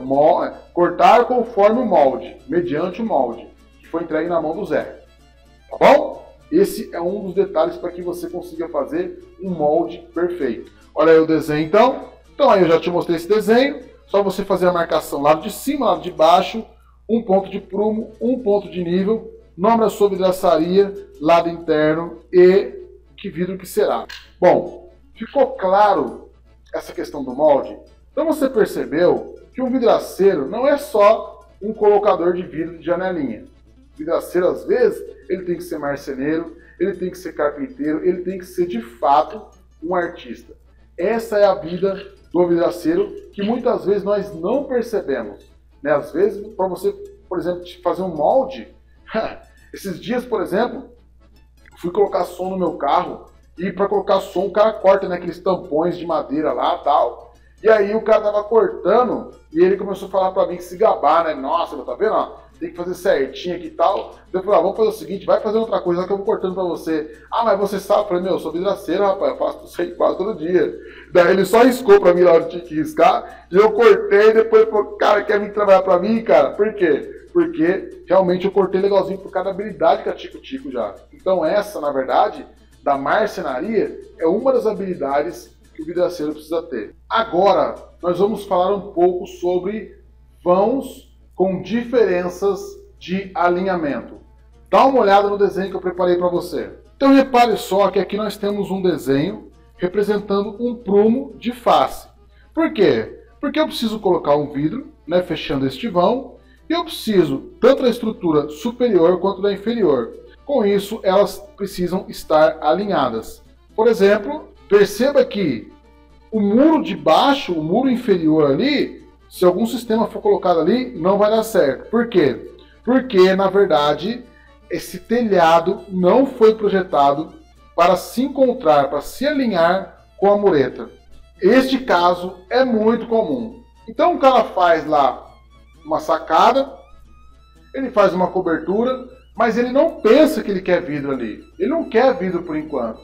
É, cortar conforme o molde, mediante o molde, que foi entregue na mão do Zé. Tá bom? Esse é um dos detalhes para que você consiga fazer um molde perfeito. Olha aí o desenho então. Então aí eu já te mostrei esse desenho. Só você fazer a marcação lado de cima, lado de baixo, um ponto de prumo, um ponto de nível, nome da sua vidraçaria, lado interno e que vidro que será. Bom, ficou claro essa questão do molde? Então você percebeu que um vidraceiro não é só um colocador de vidro de janelinha. Vidraceiro, às vezes, ele tem que ser marceneiro, ele tem que ser carpinteiro, ele tem que ser, de fato, um artista. Essa é a vida do vidraceiro que muitas vezes nós não percebemos. Né? Às vezes, para você, por exemplo, fazer um molde, *laughs* esses dias, por exemplo, fui colocar som no meu carro e para colocar som o cara corta naqueles né, tampões de madeira lá tal. E aí o cara tava cortando e ele começou a falar para mim que se gabar, né? Nossa, tá vendo? Ó, tem que fazer certinho aqui e tal. Eu falei, ah, vamos fazer o seguinte, vai fazer outra coisa que eu vou cortando para você. Ah, mas você sabe? Eu falei, meu, eu sou vidraceiro, rapaz, eu faço isso aí quase todo dia. Daí ele só riscou para mim lá onde tinha que riscar e eu cortei e depois falou, cara, quer vir trabalhar para mim, cara? Por quê? porque realmente eu cortei legalzinho por cada habilidade que a Tico Tico já. Então essa, na verdade, da marcenaria é uma das habilidades que o vidraceiro precisa ter. Agora, nós vamos falar um pouco sobre vãos com diferenças de alinhamento. Dá uma olhada no desenho que eu preparei para você. Então repare só que aqui nós temos um desenho representando um prumo de face. Por quê? Porque eu preciso colocar um vidro, né, fechando este vão, eu preciso tanto da estrutura superior quanto da inferior. Com isso, elas precisam estar alinhadas. Por exemplo, perceba que o muro de baixo, o muro inferior ali, se algum sistema for colocado ali, não vai dar certo. Por quê? Porque, na verdade, esse telhado não foi projetado para se encontrar, para se alinhar com a mureta. Este caso é muito comum. Então o cara faz lá uma sacada, ele faz uma cobertura, mas ele não pensa que ele quer vidro ali. Ele não quer vidro por enquanto.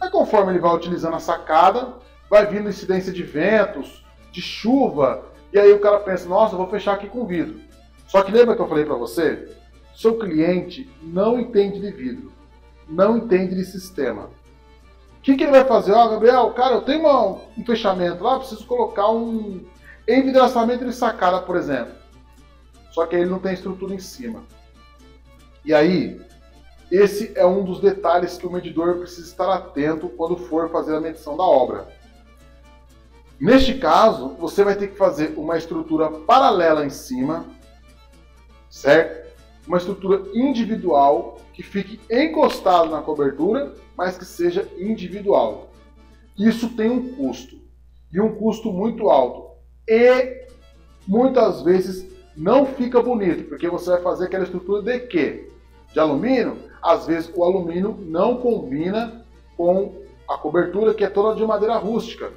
Aí conforme ele vai utilizando a sacada, vai vindo incidência de ventos, de chuva, e aí o cara pensa, nossa, vou fechar aqui com vidro. Só que lembra que eu falei para você? Seu cliente não entende de vidro, não entende de sistema. O que, que ele vai fazer? Oh, Gabriel, cara, eu tenho uma, um fechamento lá, preciso colocar um envidraçamento de sacada, por exemplo. Só que ele não tem estrutura em cima. E aí, esse é um dos detalhes que o medidor precisa estar atento quando for fazer a medição da obra. Neste caso, você vai ter que fazer uma estrutura paralela em cima, certo? Uma estrutura individual que fique encostado na cobertura, mas que seja individual. Isso tem um custo, e um custo muito alto. E muitas vezes não fica bonito, porque você vai fazer aquela estrutura de quê? De alumínio? Às vezes o alumínio não combina com a cobertura que é toda de madeira rústica.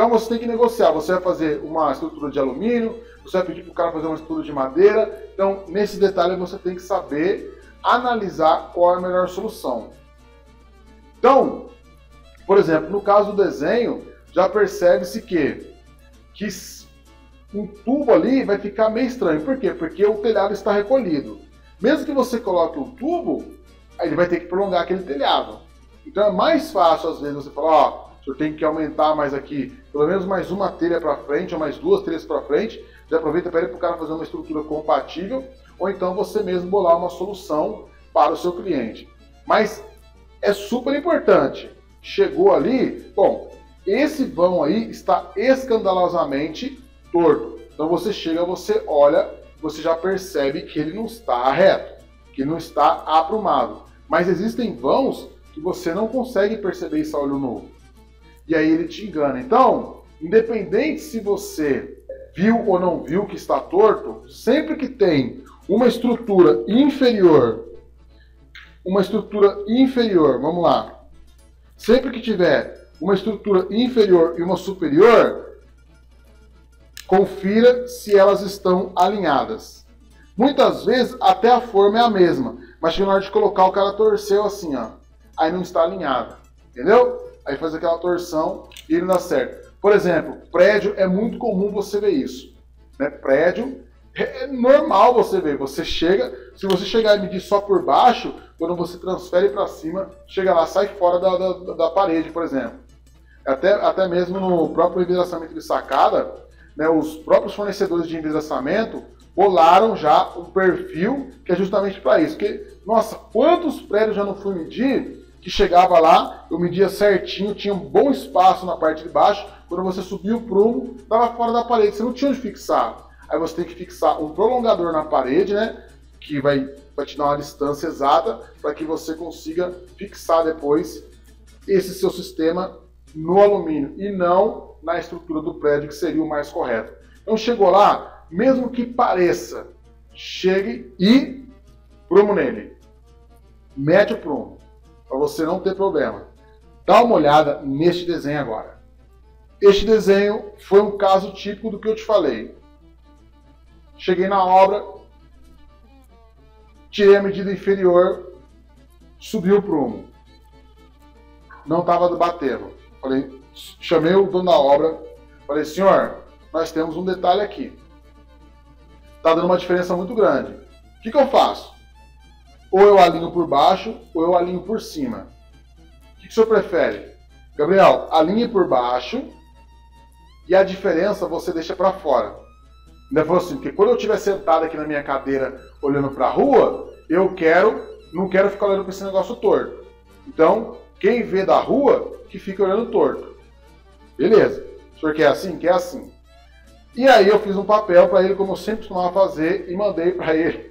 Então você tem que negociar. Você vai fazer uma estrutura de alumínio, você vai pedir para o cara fazer uma estrutura de madeira. Então, nesse detalhe, você tem que saber analisar qual é a melhor solução. Então, por exemplo, no caso do desenho, já percebe-se que, que um tubo ali vai ficar meio estranho. Por quê? Porque o telhado está recolhido. Mesmo que você coloque um tubo, ele vai ter que prolongar aquele telhado. Então é mais fácil, às vezes, você falar, ó, o senhor tem que aumentar mais aqui, pelo menos mais uma telha para frente, ou mais duas telhas para frente, já aproveita para o cara fazer uma estrutura compatível, ou então você mesmo bolar uma solução para o seu cliente. Mas é super importante. Chegou ali, bom, esse vão aí está escandalosamente torto. Então você chega, você olha, você já percebe que ele não está reto, que não está aprumado. Mas existem vãos que você não consegue perceber isso a olho nu. E aí ele te engana. Então, independente se você viu ou não viu que está torto, sempre que tem uma estrutura inferior, uma estrutura inferior, vamos lá. Sempre que tiver uma estrutura inferior e uma superior, Confira se elas estão alinhadas. Muitas vezes até a forma é a mesma, mas na hora de colocar o cara torceu assim, ó. Aí não está alinhada, entendeu? Aí faz aquela torção e ele não dá certo. Por exemplo, prédio é muito comum você ver isso. Né? Prédio é normal você ver. Você chega, se você chegar e medir só por baixo, quando você transfere para cima, chega lá, sai fora da, da, da, parede, por exemplo. Até, até mesmo no próprio envisamento de sacada, né, os próprios fornecedores de envisamento bolaram já um perfil que é justamente para isso. Porque, nossa, quantos prédios já não fui medir que chegava lá, eu media certinho, tinha um bom espaço na parte de baixo, quando você subia o prumo, estava fora da parede, você não tinha onde fixar. Aí você tem que fixar um prolongador na parede, né? Que vai, vai te dar uma distância exata para que você consiga fixar depois esse seu sistema no alumínio e não na estrutura do prédio, que seria o mais correto. Então chegou lá, mesmo que pareça, chegue e prumo nele. Mete o prumo, para você não ter problema. Dá uma olhada neste desenho agora. Este desenho foi um caso típico do que eu te falei. Cheguei na obra, tirei a medida inferior, subi o prumo. Não estava batendo. Falei, chamei o dono da obra, falei, senhor, nós temos um detalhe aqui. Está dando uma diferença muito grande. O que, que eu faço? Ou eu alinho por baixo, ou eu alinho por cima. O que, que o senhor prefere? Gabriel, alinhe por baixo e a diferença você deixa para fora. Ainda falou assim, porque quando eu estiver sentado aqui na minha cadeira olhando para a rua, eu quero, não quero ficar olhando para esse negócio torto. Então, quem vê da rua, que fica olhando torto. Beleza. O senhor quer assim? Quer assim. E aí eu fiz um papel para ele, como eu sempre costumava fazer, e mandei para ele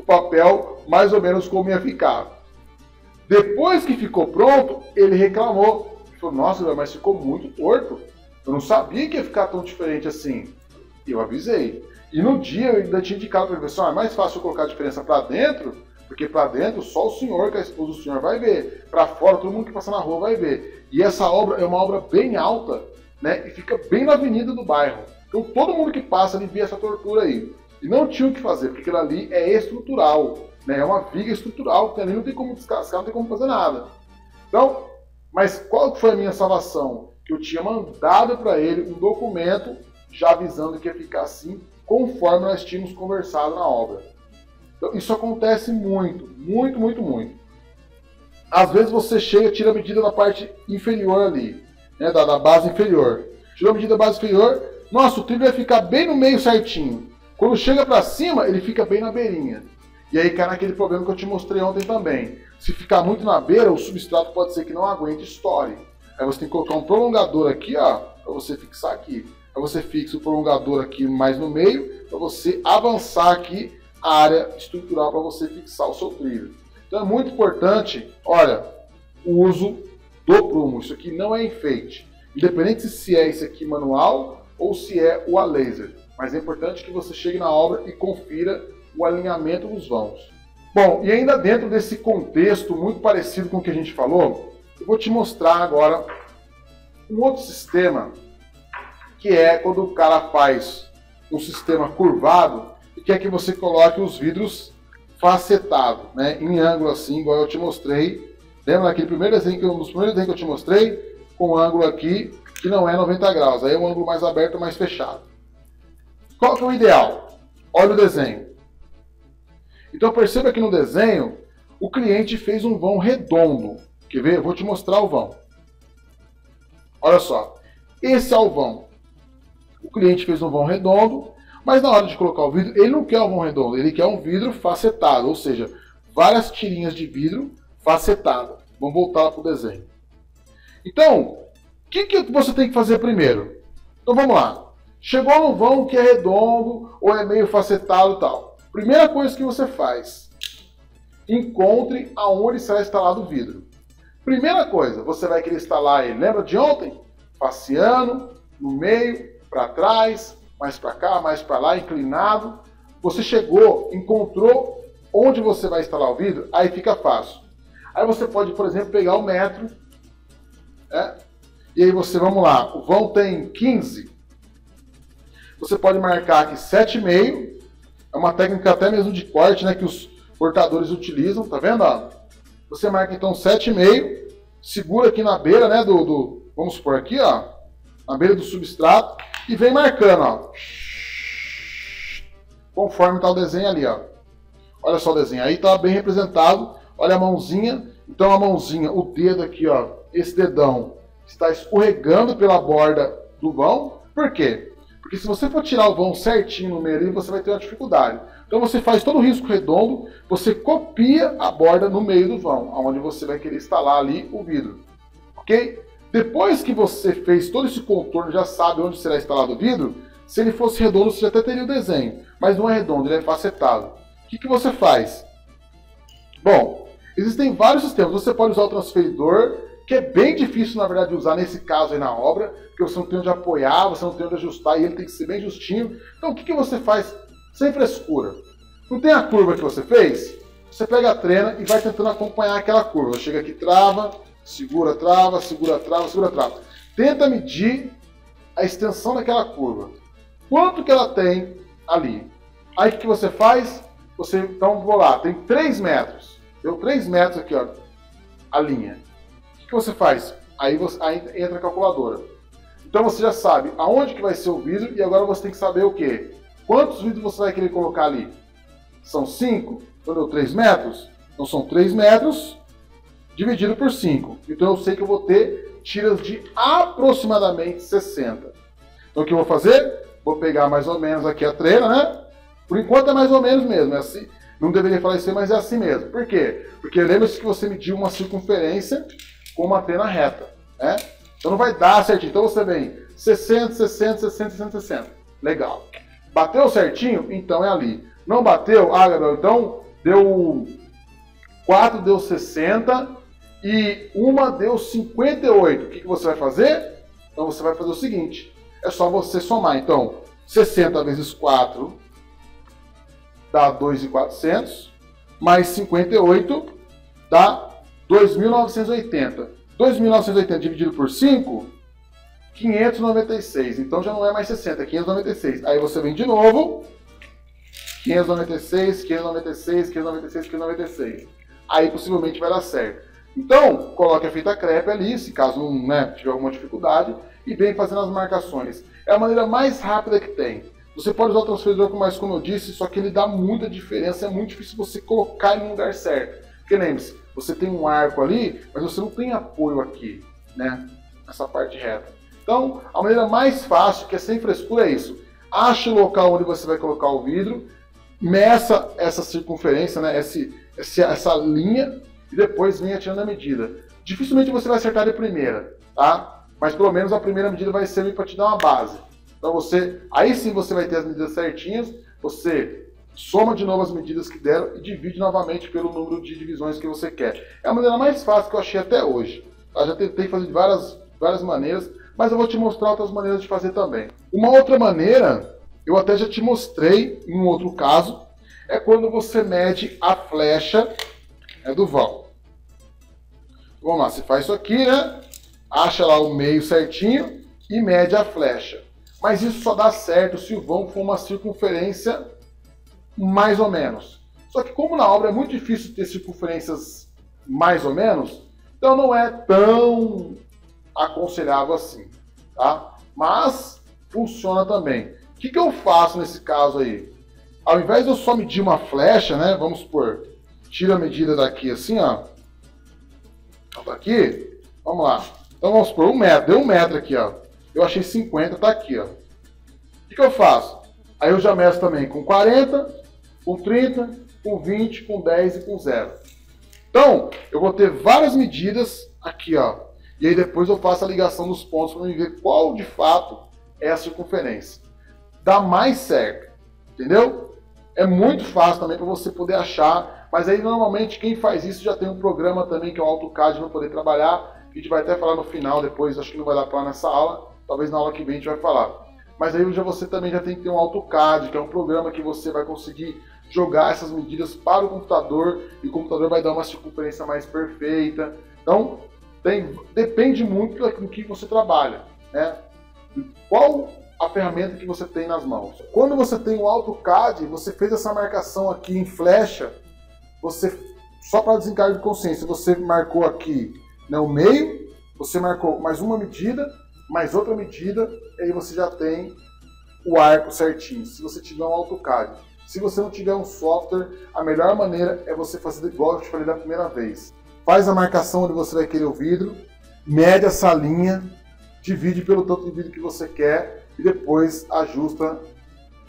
o papel mais ou menos como ia ficar. Depois que ficou pronto, ele reclamou. Ele falou, nossa, mas ficou muito torto. Eu não sabia que ia ficar tão diferente assim. Eu avisei. E no dia eu ainda tinha indicado para ele, pessoal, assim, é mais fácil colocar a diferença para dentro, porque para dentro só o senhor, que a esposa do senhor, vai ver. Para fora, todo mundo que passa na rua vai ver. E essa obra é uma obra bem alta, né? E fica bem na avenida do bairro. Então todo mundo que passa ali vê essa tortura aí. E não tinha o que fazer, porque aquilo ali é estrutural. Né? É uma viga estrutural, que ali não tem como descascar, não tem como fazer nada. Então, mas qual foi a minha salvação? Que eu tinha mandado para ele um documento já avisando que ia ficar assim, conforme nós tínhamos conversado na obra. Então, isso acontece muito, muito, muito, muito. Às vezes você chega, tira a medida na parte inferior ali, né, da, da base inferior. Tirou a medida da base inferior, nossa, o trilho vai ficar bem no meio certinho. Quando chega para cima, ele fica bem na beirinha. E aí cai naquele problema que eu te mostrei ontem também. Se ficar muito na beira, o substrato pode ser que não aguente estoure. Aí você tem que colocar um prolongador aqui, ó, para você fixar aqui. Aí você fixa o prolongador aqui mais no meio, para você avançar aqui a área estrutural para você fixar o seu trilho. Então é muito importante, olha, o uso do prumo. Isso aqui não é enfeite. Independente se é esse aqui manual ou se é o a laser. Mas é importante que você chegue na obra e confira o alinhamento dos vãos. Bom, e ainda dentro desse contexto muito parecido com o que a gente falou, eu vou te mostrar agora um outro sistema que é quando o cara faz um sistema curvado e quer que você coloque os vidros facetados, né, em ângulo assim, igual eu te mostrei. Lembra daquele primeiro desenho que eu, primeiros desenhos que eu te mostrei? Com um ângulo aqui que não é 90 graus, aí é um ângulo mais aberto, mais fechado. Qual que é o ideal? Olha o desenho. Então perceba que no desenho o cliente fez um vão redondo. Quer ver? Eu vou te mostrar o vão. Olha só. Esse é o vão. O cliente fez um vão redondo, mas na hora de colocar o vidro, ele não quer um vão redondo, ele quer um vidro facetado, ou seja, várias tirinhas de vidro facetado. Vamos voltar para o desenho. Então, o que, que você tem que fazer primeiro? Então vamos lá. Chegou no vão que é redondo ou é meio facetado tal. Primeira coisa que você faz, encontre aonde será instalado o vidro. Primeira coisa, você vai querer instalar ele, lembra de ontem? Faciano, no meio, para trás, mais para cá, mais para lá, inclinado. Você chegou, encontrou onde você vai instalar o vidro, aí fica fácil. Aí você pode, por exemplo, pegar o metro, né? e aí você, vamos lá, o vão tem 15, você pode marcar aqui 7,5, é uma técnica até mesmo de corte, né, que os cortadores utilizam, tá vendo? Você marca então 7,5, segura aqui na beira, né, do, do, vamos supor aqui, ó, na beira do substrato e vem marcando, ó. Conforme está o desenho ali, ó. Olha só o desenho, aí está bem representado. Olha a mãozinha. Então a mãozinha, o dedo aqui, ó, esse dedão está escorregando pela borda do vão. Por quê? Porque se você for tirar o vão certinho no meio ali, você vai ter uma dificuldade. Então você faz todo o risco redondo, você copia a borda no meio do vão, onde você vai querer instalar ali o vidro. Ok? Depois que você fez todo esse contorno, já sabe onde será instalado o vidro, se ele fosse redondo, você até teria o desenho. Mas não é redondo, ele é facetado. O que, que você faz? Bom, existem vários sistemas. Você pode usar o transferidor, que é bem difícil, na verdade, de usar nesse caso aí na obra, porque você não tem onde apoiar, você não tem onde ajustar, e ele tem que ser bem justinho. Então, o que, que você faz sem frescura? Não tem a curva que você fez? Você pega a trena e vai tentando acompanhar aquela curva. Chega aqui, trava, segura, trava, segura, trava, segura, trava. Tenta medir a extensão daquela curva. Quanto que ela tem ali? Aí o que você faz? Você, então, vou lá, tem 3 metros. Deu 3 metros aqui, ó, a linha. Que você faz? Aí, você, aí entra a calculadora. Então você já sabe aonde que vai ser o vidro e agora você tem que saber o quê? Quantos vidros você vai querer colocar ali? São 5? Então deu 3 metros? Então são 3 metros dividido por 5. Então eu sei que eu vou ter tiras de aproximadamente 60. Então o que eu vou fazer? Vou pegar mais ou menos aqui a treina, né? Por enquanto é mais ou menos mesmo. É assim, não deveria falar isso, mas é assim mesmo. Por quê? Porque lembra-se que você mediu uma circunferência com uma treina reta. Né? Então não vai dar certinho. Então você vem 60, 60, 60, 60, 60. Legal. Bateu certinho? Então é ali. Não bateu? Ah, Gabriel, então deu 4 deu 60 e uma deu 58. O que, que você vai fazer? Então você vai fazer o seguinte: é só você somar. Então, 60 vezes 4 dá 2.400, mais 58 dá 2.980. 2.980 dividido por 5, 596. Então já não é mais 60, é 596. Aí você vem de novo, 596, 596, 596, 596. Aí possivelmente vai dar certo. Então, coloque a fita crepe ali, se caso né, tiver alguma dificuldade, e vem fazendo as marcações. É a maneira mais rápida que tem. Você pode usar o transferidor, mais como eu disse, só que ele dá muita diferença, é muito difícil você colocar ele no lugar certo. Porque lembre-se, você tem um arco ali, mas você não tem apoio aqui, né? Nessa parte reta. Então, a maneira mais fácil, que é sem frescura, é isso. Ache o local onde você vai colocar o vidro, meça essa circunferência, né? Esse, essa linha, e depois venha tirando a medida. Dificilmente você vai acertar de primeira, tá? mas pelo menos a primeira medida vai servir para te dar uma base. Então você, aí sim você vai ter as medidas certinhas, você soma de novo as medidas que deram e divide novamente pelo número de divisões que você quer. É a maneira mais fácil que eu achei até hoje. Eu já tentei fazer de várias, várias maneiras, mas eu vou te mostrar outras maneiras de fazer também. Uma outra maneira, eu até já te mostrei em um outro caso, é quando você mede a flecha é do vão. Vamos lá, você faz isso aqui, né? acha lá o meio certinho e mede a flecha. Mas isso só dá certo se o vão for uma circunferência mais ou menos. Só que como na obra é muito difícil ter circunferências mais ou menos, então não é tão aconselhável assim, tá? Mas funciona também. O que, que eu faço nesse caso aí? Ao invés de eu só medir uma flecha, né? Vamos supor, tira a medida daqui assim, ó. Tá aqui, vamos lá. Então vamos supor, um metro, deu um metro aqui, ó. Eu achei 50, tá aqui, ó. O que, que eu faço? Aí eu já meço também com 40, com 30, com 20, com 10 e com 0. Então, eu vou ter várias medidas aqui, ó. E aí depois eu faço a ligação dos pontos para ver qual de fato é a circunferência. Dá mais certo, entendeu? É muito fácil também para você poder achar, mas aí normalmente quem faz isso já tem um programa também que é o AutoCAD para poder trabalhar a gente vai até falar no final depois, acho que não vai dar para nessa aula, talvez na aula que vem a gente vai falar. Mas aí já você também já tem que ter um AutoCAD, que é um programa que você vai conseguir jogar essas medidas para o computador e o computador vai dar uma circunferência mais perfeita. Então, tem, depende muito do que você trabalha, né? Qual a ferramenta que você tem nas mãos. Quando você tem o AutoCAD, você fez essa marcação aqui em flecha, você só para desencargo de consciência, você marcou aqui né, o meio, você marcou mais uma medida, mais outra medida, e aí você já tem o arco certinho. Se você tiver um AutoCAD. Se você não tiver um software, a melhor maneira é você fazer igual eu te falei da primeira vez. Faz a marcação onde você vai querer o vidro, mede essa linha, divide pelo tanto de vidro que você quer e depois ajusta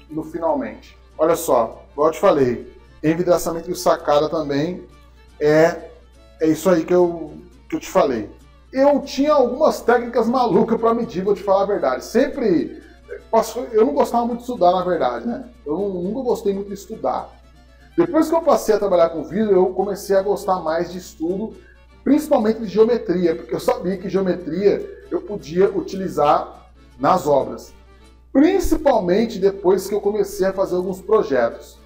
no finalmente. Olha só, igual eu te falei, envidraçamento de sacada também é, é isso aí que eu, que eu te falei. Eu tinha algumas técnicas malucas para medir, vou te falar a verdade. Sempre eu não gostava muito de estudar, na verdade, né? Eu nunca gostei muito de estudar. Depois que eu passei a trabalhar com vidro, eu comecei a gostar mais de estudo, principalmente de geometria, porque eu sabia que geometria eu podia utilizar nas obras. Principalmente depois que eu comecei a fazer alguns projetos.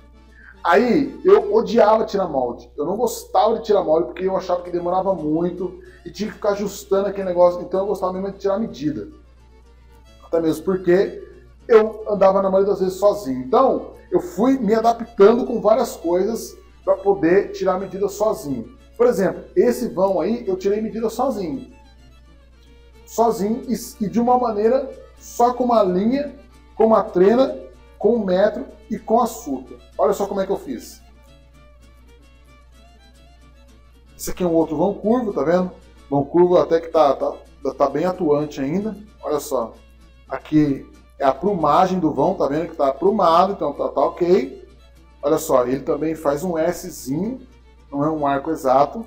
Aí eu odiava tirar molde. Eu não gostava de tirar molde porque eu achava que demorava muito e tinha que ficar ajustando aquele negócio. Então eu gostava mesmo de tirar medida. Até mesmo porque eu andava na maioria das vezes sozinho. Então, eu fui me adaptando com várias coisas para poder tirar a medida sozinho. Por exemplo, esse vão aí eu tirei medida sozinho. Sozinho e, de uma maneira só com uma linha, com uma trena, com um metro e com a surta. Olha só como é que eu fiz. Esse aqui é um outro vão curvo, tá vendo? Vão curvo até que tá, tá, tá bem atuante ainda. Olha só. Aqui é a plumagem do vão, tá vendo que tá aprumado, então tá, tá ok. Olha só, ele também faz um Szinho, não é um arco exato.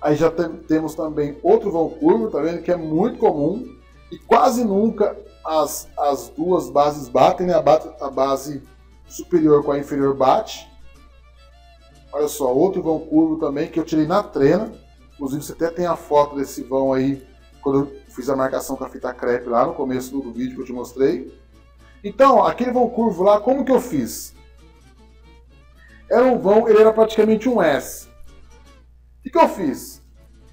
Aí já tem, temos também outro vão curvo, tá vendo que é muito comum e quase nunca as, as duas bases batem, né? A, a base superior com a inferior bate. Olha só, outro vão curvo também que eu tirei na trena. Inclusive você até tem a foto desse vão aí quando eu fiz a marcação com a fita crepe lá no começo do vídeo que eu te mostrei. Então, aquele vão curvo lá, como que eu fiz? Era um vão, ele era praticamente um S. O que, que eu fiz?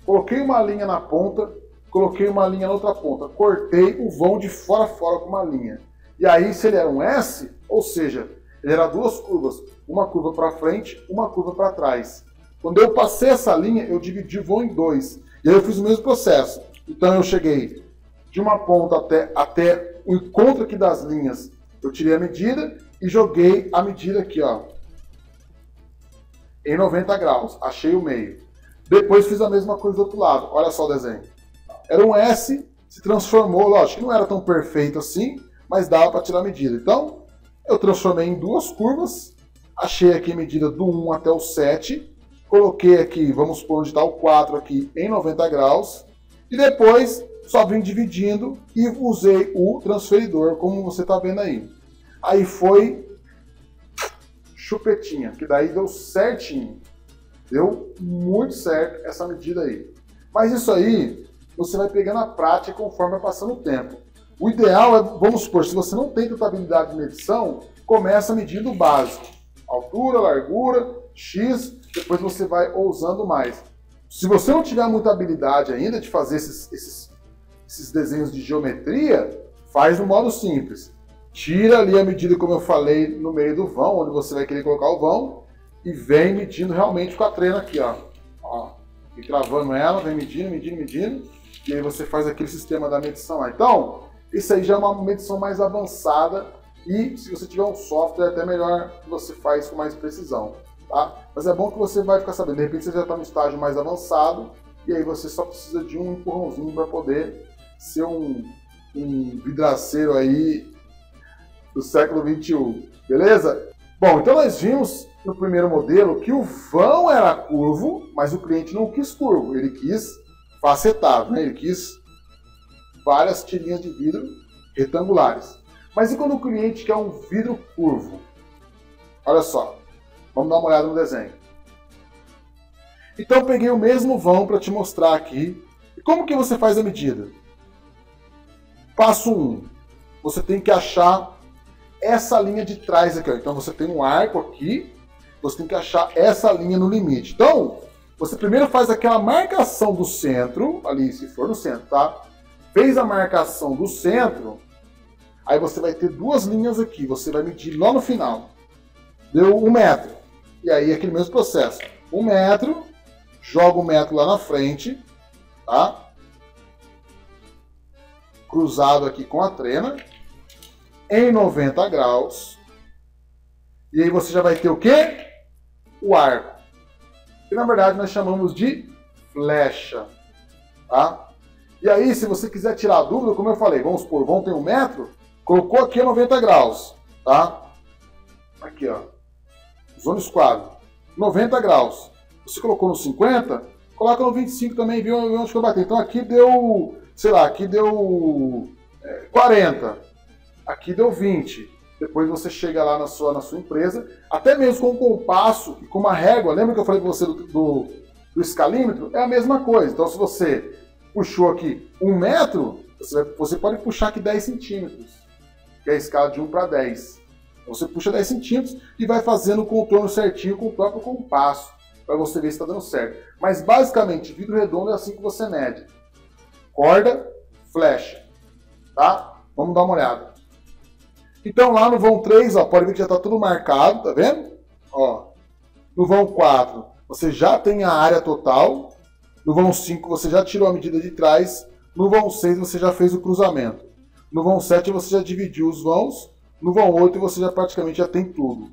Coloquei uma linha na ponta, coloquei uma linha na outra ponta, cortei o vão de fora a fora com uma linha. E aí, se ele era um S, ou seja, ele era duas curvas, uma curva para frente, uma curva para trás. Quando eu passei essa linha, eu dividi o vão em dois. E aí eu fiz o mesmo processo. Então eu cheguei de uma ponta até, até o encontro aqui das linhas, eu tirei a medida e joguei a medida aqui, ó, em 90 graus, achei o meio. Depois fiz a mesma coisa do outro lado, olha só o desenho. Era um S, se transformou, lógico que não era tão perfeito assim, mas dava para tirar a medida. Então, eu transformei em duas curvas, achei aqui a medida do 1 até o 7, coloquei aqui, vamos supor onde está o 4 aqui, em 90 graus, e depois só vim dividindo e usei o transferidor, como você está vendo aí. Aí foi chupetinha, que daí deu certinho. Deu muito certo essa medida aí. Mas isso aí você vai pegando a prática conforme vai passando o tempo. O ideal é, vamos supor, se você não tem tanta habilidade de medição, começa medindo o básico. Altura, largura, X, depois você vai ousando mais. Se você não tiver muita habilidade ainda de fazer esses, esses, esses desenhos de geometria, faz no modo simples. Tira ali a medida, como eu falei, no meio do vão, onde você vai querer colocar o vão, e vem medindo realmente com a trena aqui, ó. ó e travando ela, vem medindo, medindo, medindo, e aí você faz aquele sistema da medição. Então, isso aí já é uma medição mais avançada, e se você tiver um software, é até melhor você faz com mais precisão. Tá? Mas é bom que você vai ficar sabendo. De repente você já está no estágio mais avançado e aí você só precisa de um empurrãozinho para poder ser um, um vidraceiro aí do século 21. Beleza? Bom, então nós vimos no primeiro modelo que o vão era curvo, mas o cliente não quis curvo, ele quis facetado, né? ele quis várias tirinhas de vidro retangulares. Mas e quando o cliente quer um vidro curvo? Olha só, Vamos dar uma olhada no desenho. Então peguei o mesmo vão para te mostrar aqui. E como que você faz a medida? Passo 1. Um, você tem que achar essa linha de trás aqui. Ó. Então você tem um arco aqui, você tem que achar essa linha no limite. Então, você primeiro faz aquela marcação do centro, ali se for no centro, tá? Fez a marcação do centro, aí você vai ter duas linhas aqui, você vai medir lá no final. Deu um metro. E aí aquele mesmo processo. Um metro, joga o metro lá na frente, tá? cruzado aqui com a trena, em 90 graus. E aí você já vai ter o quê? O arco. Que na verdade nós chamamos de flecha. Tá? E aí, se você quiser tirar a dúvida, como eu falei, vamos supor, vão ter um metro, colocou aqui a 90 graus, tá? Aqui, ó. Zona esquadro. 90 graus. Você colocou no 50, coloca no 25 também, viu onde que eu bati. Então aqui deu, sei lá, aqui deu é, 40. Aqui deu 20. Depois você chega lá na sua, na sua empresa, até mesmo com um compasso e com uma régua. Lembra que eu falei com você do, do, do escalímetro? É a mesma coisa. Então se você puxou aqui um metro, você, você pode puxar aqui 10 centímetros, que é a escala de 1 para 10. Você puxa 10 centímetros e vai fazendo o contorno certinho com o próprio compasso, para você ver se está dando certo. Mas basicamente, vidro redondo é assim que você mede. Corda, flecha. Tá? Vamos dar uma olhada. Então lá no vão 3, ó, pode ver que já está tudo marcado, tá vendo? Ó, no vão 4, você já tem a área total, no vão 5 você já tirou a medida de trás. No vão 6 você já fez o cruzamento. No vão 7 você já dividiu os vãos. No vão 8 você já praticamente já tem tudo.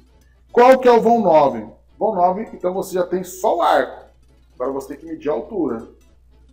Qual que é o vão 9? Vão 9, então você já tem só o arco. Agora você tem que medir a altura.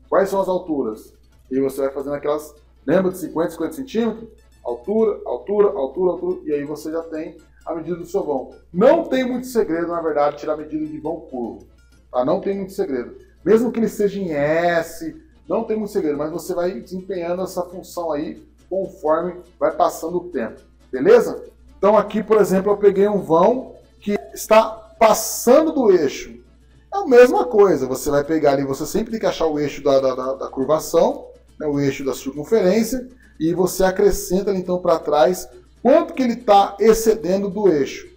Quais são as alturas? E você vai fazendo aquelas, lembra de 50, 50 centímetros? Altura, altura, altura, altura, e aí você já tem a medida do seu vão. Não tem muito segredo, na verdade, tirar a medida de vão curvo. Tá? Não tem muito segredo. Mesmo que ele seja em S, não tem muito segredo, mas você vai desempenhando essa função aí conforme vai passando o tempo. Beleza? Então aqui, por exemplo, eu peguei um vão que está passando do eixo. É a mesma coisa, você vai pegar ali, você sempre tem que achar o eixo da, da, da, curvação, né, o eixo da circunferência, e você acrescenta então para trás quanto que ele está excedendo do eixo.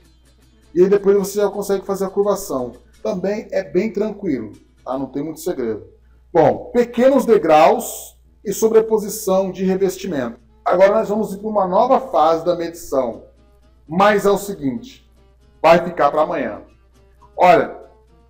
E aí depois você já consegue fazer a curvação. Também é bem tranquilo tá? não tem muito segredo. Bom, pequenos degraus e sobreposição de revestimento. Agora nós vamos para uma nova fase da medição, mas é o seguinte, vai ficar para amanhã. Olha,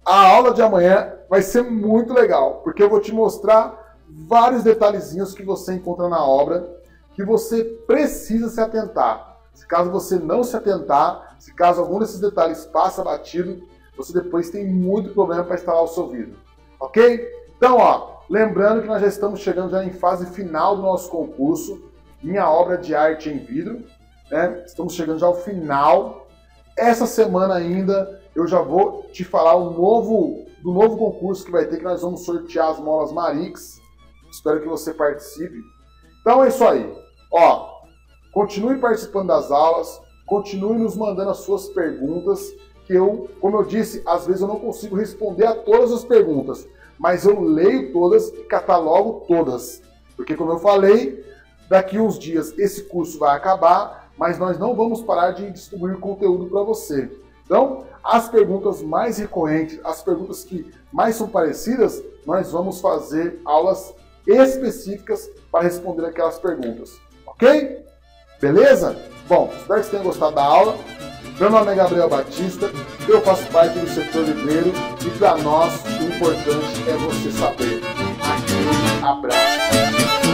a aula de amanhã vai ser muito legal, porque eu vou te mostrar vários detalhezinhos que você encontra na obra que você precisa se atentar. Se caso você não se atentar, se caso algum desses detalhes passa batido, você depois tem muito problema para instalar o seu vidro. Ok? Então, ó, lembrando que nós já estamos chegando já em fase final do nosso concurso, minha obra de arte em vidro. Né? Estamos chegando já ao final. Essa semana ainda eu já vou te falar o novo, do novo concurso que vai ter, que nós vamos sortear as molas Marix. Espero que você participe. Então é isso aí. Ó, continue participando das aulas, continue nos mandando as suas perguntas que eu, como eu disse, às vezes eu não consigo responder a todas as perguntas, mas eu leio todas e catalogo todas. Porque, como eu falei, daqui uns dias esse curso vai acabar, mas nós não vamos parar de distribuir conteúdo para você. Então, as perguntas mais recorrentes, as perguntas que mais são parecidas, nós vamos fazer aulas específicas para responder aquelas perguntas. Ok? Beleza? Bom, espero que você tenha gostado da aula. Meu nome é Gabriel Batista, eu faço parte do setor livreiro e para nós o importante é você saber. Aquele abraço.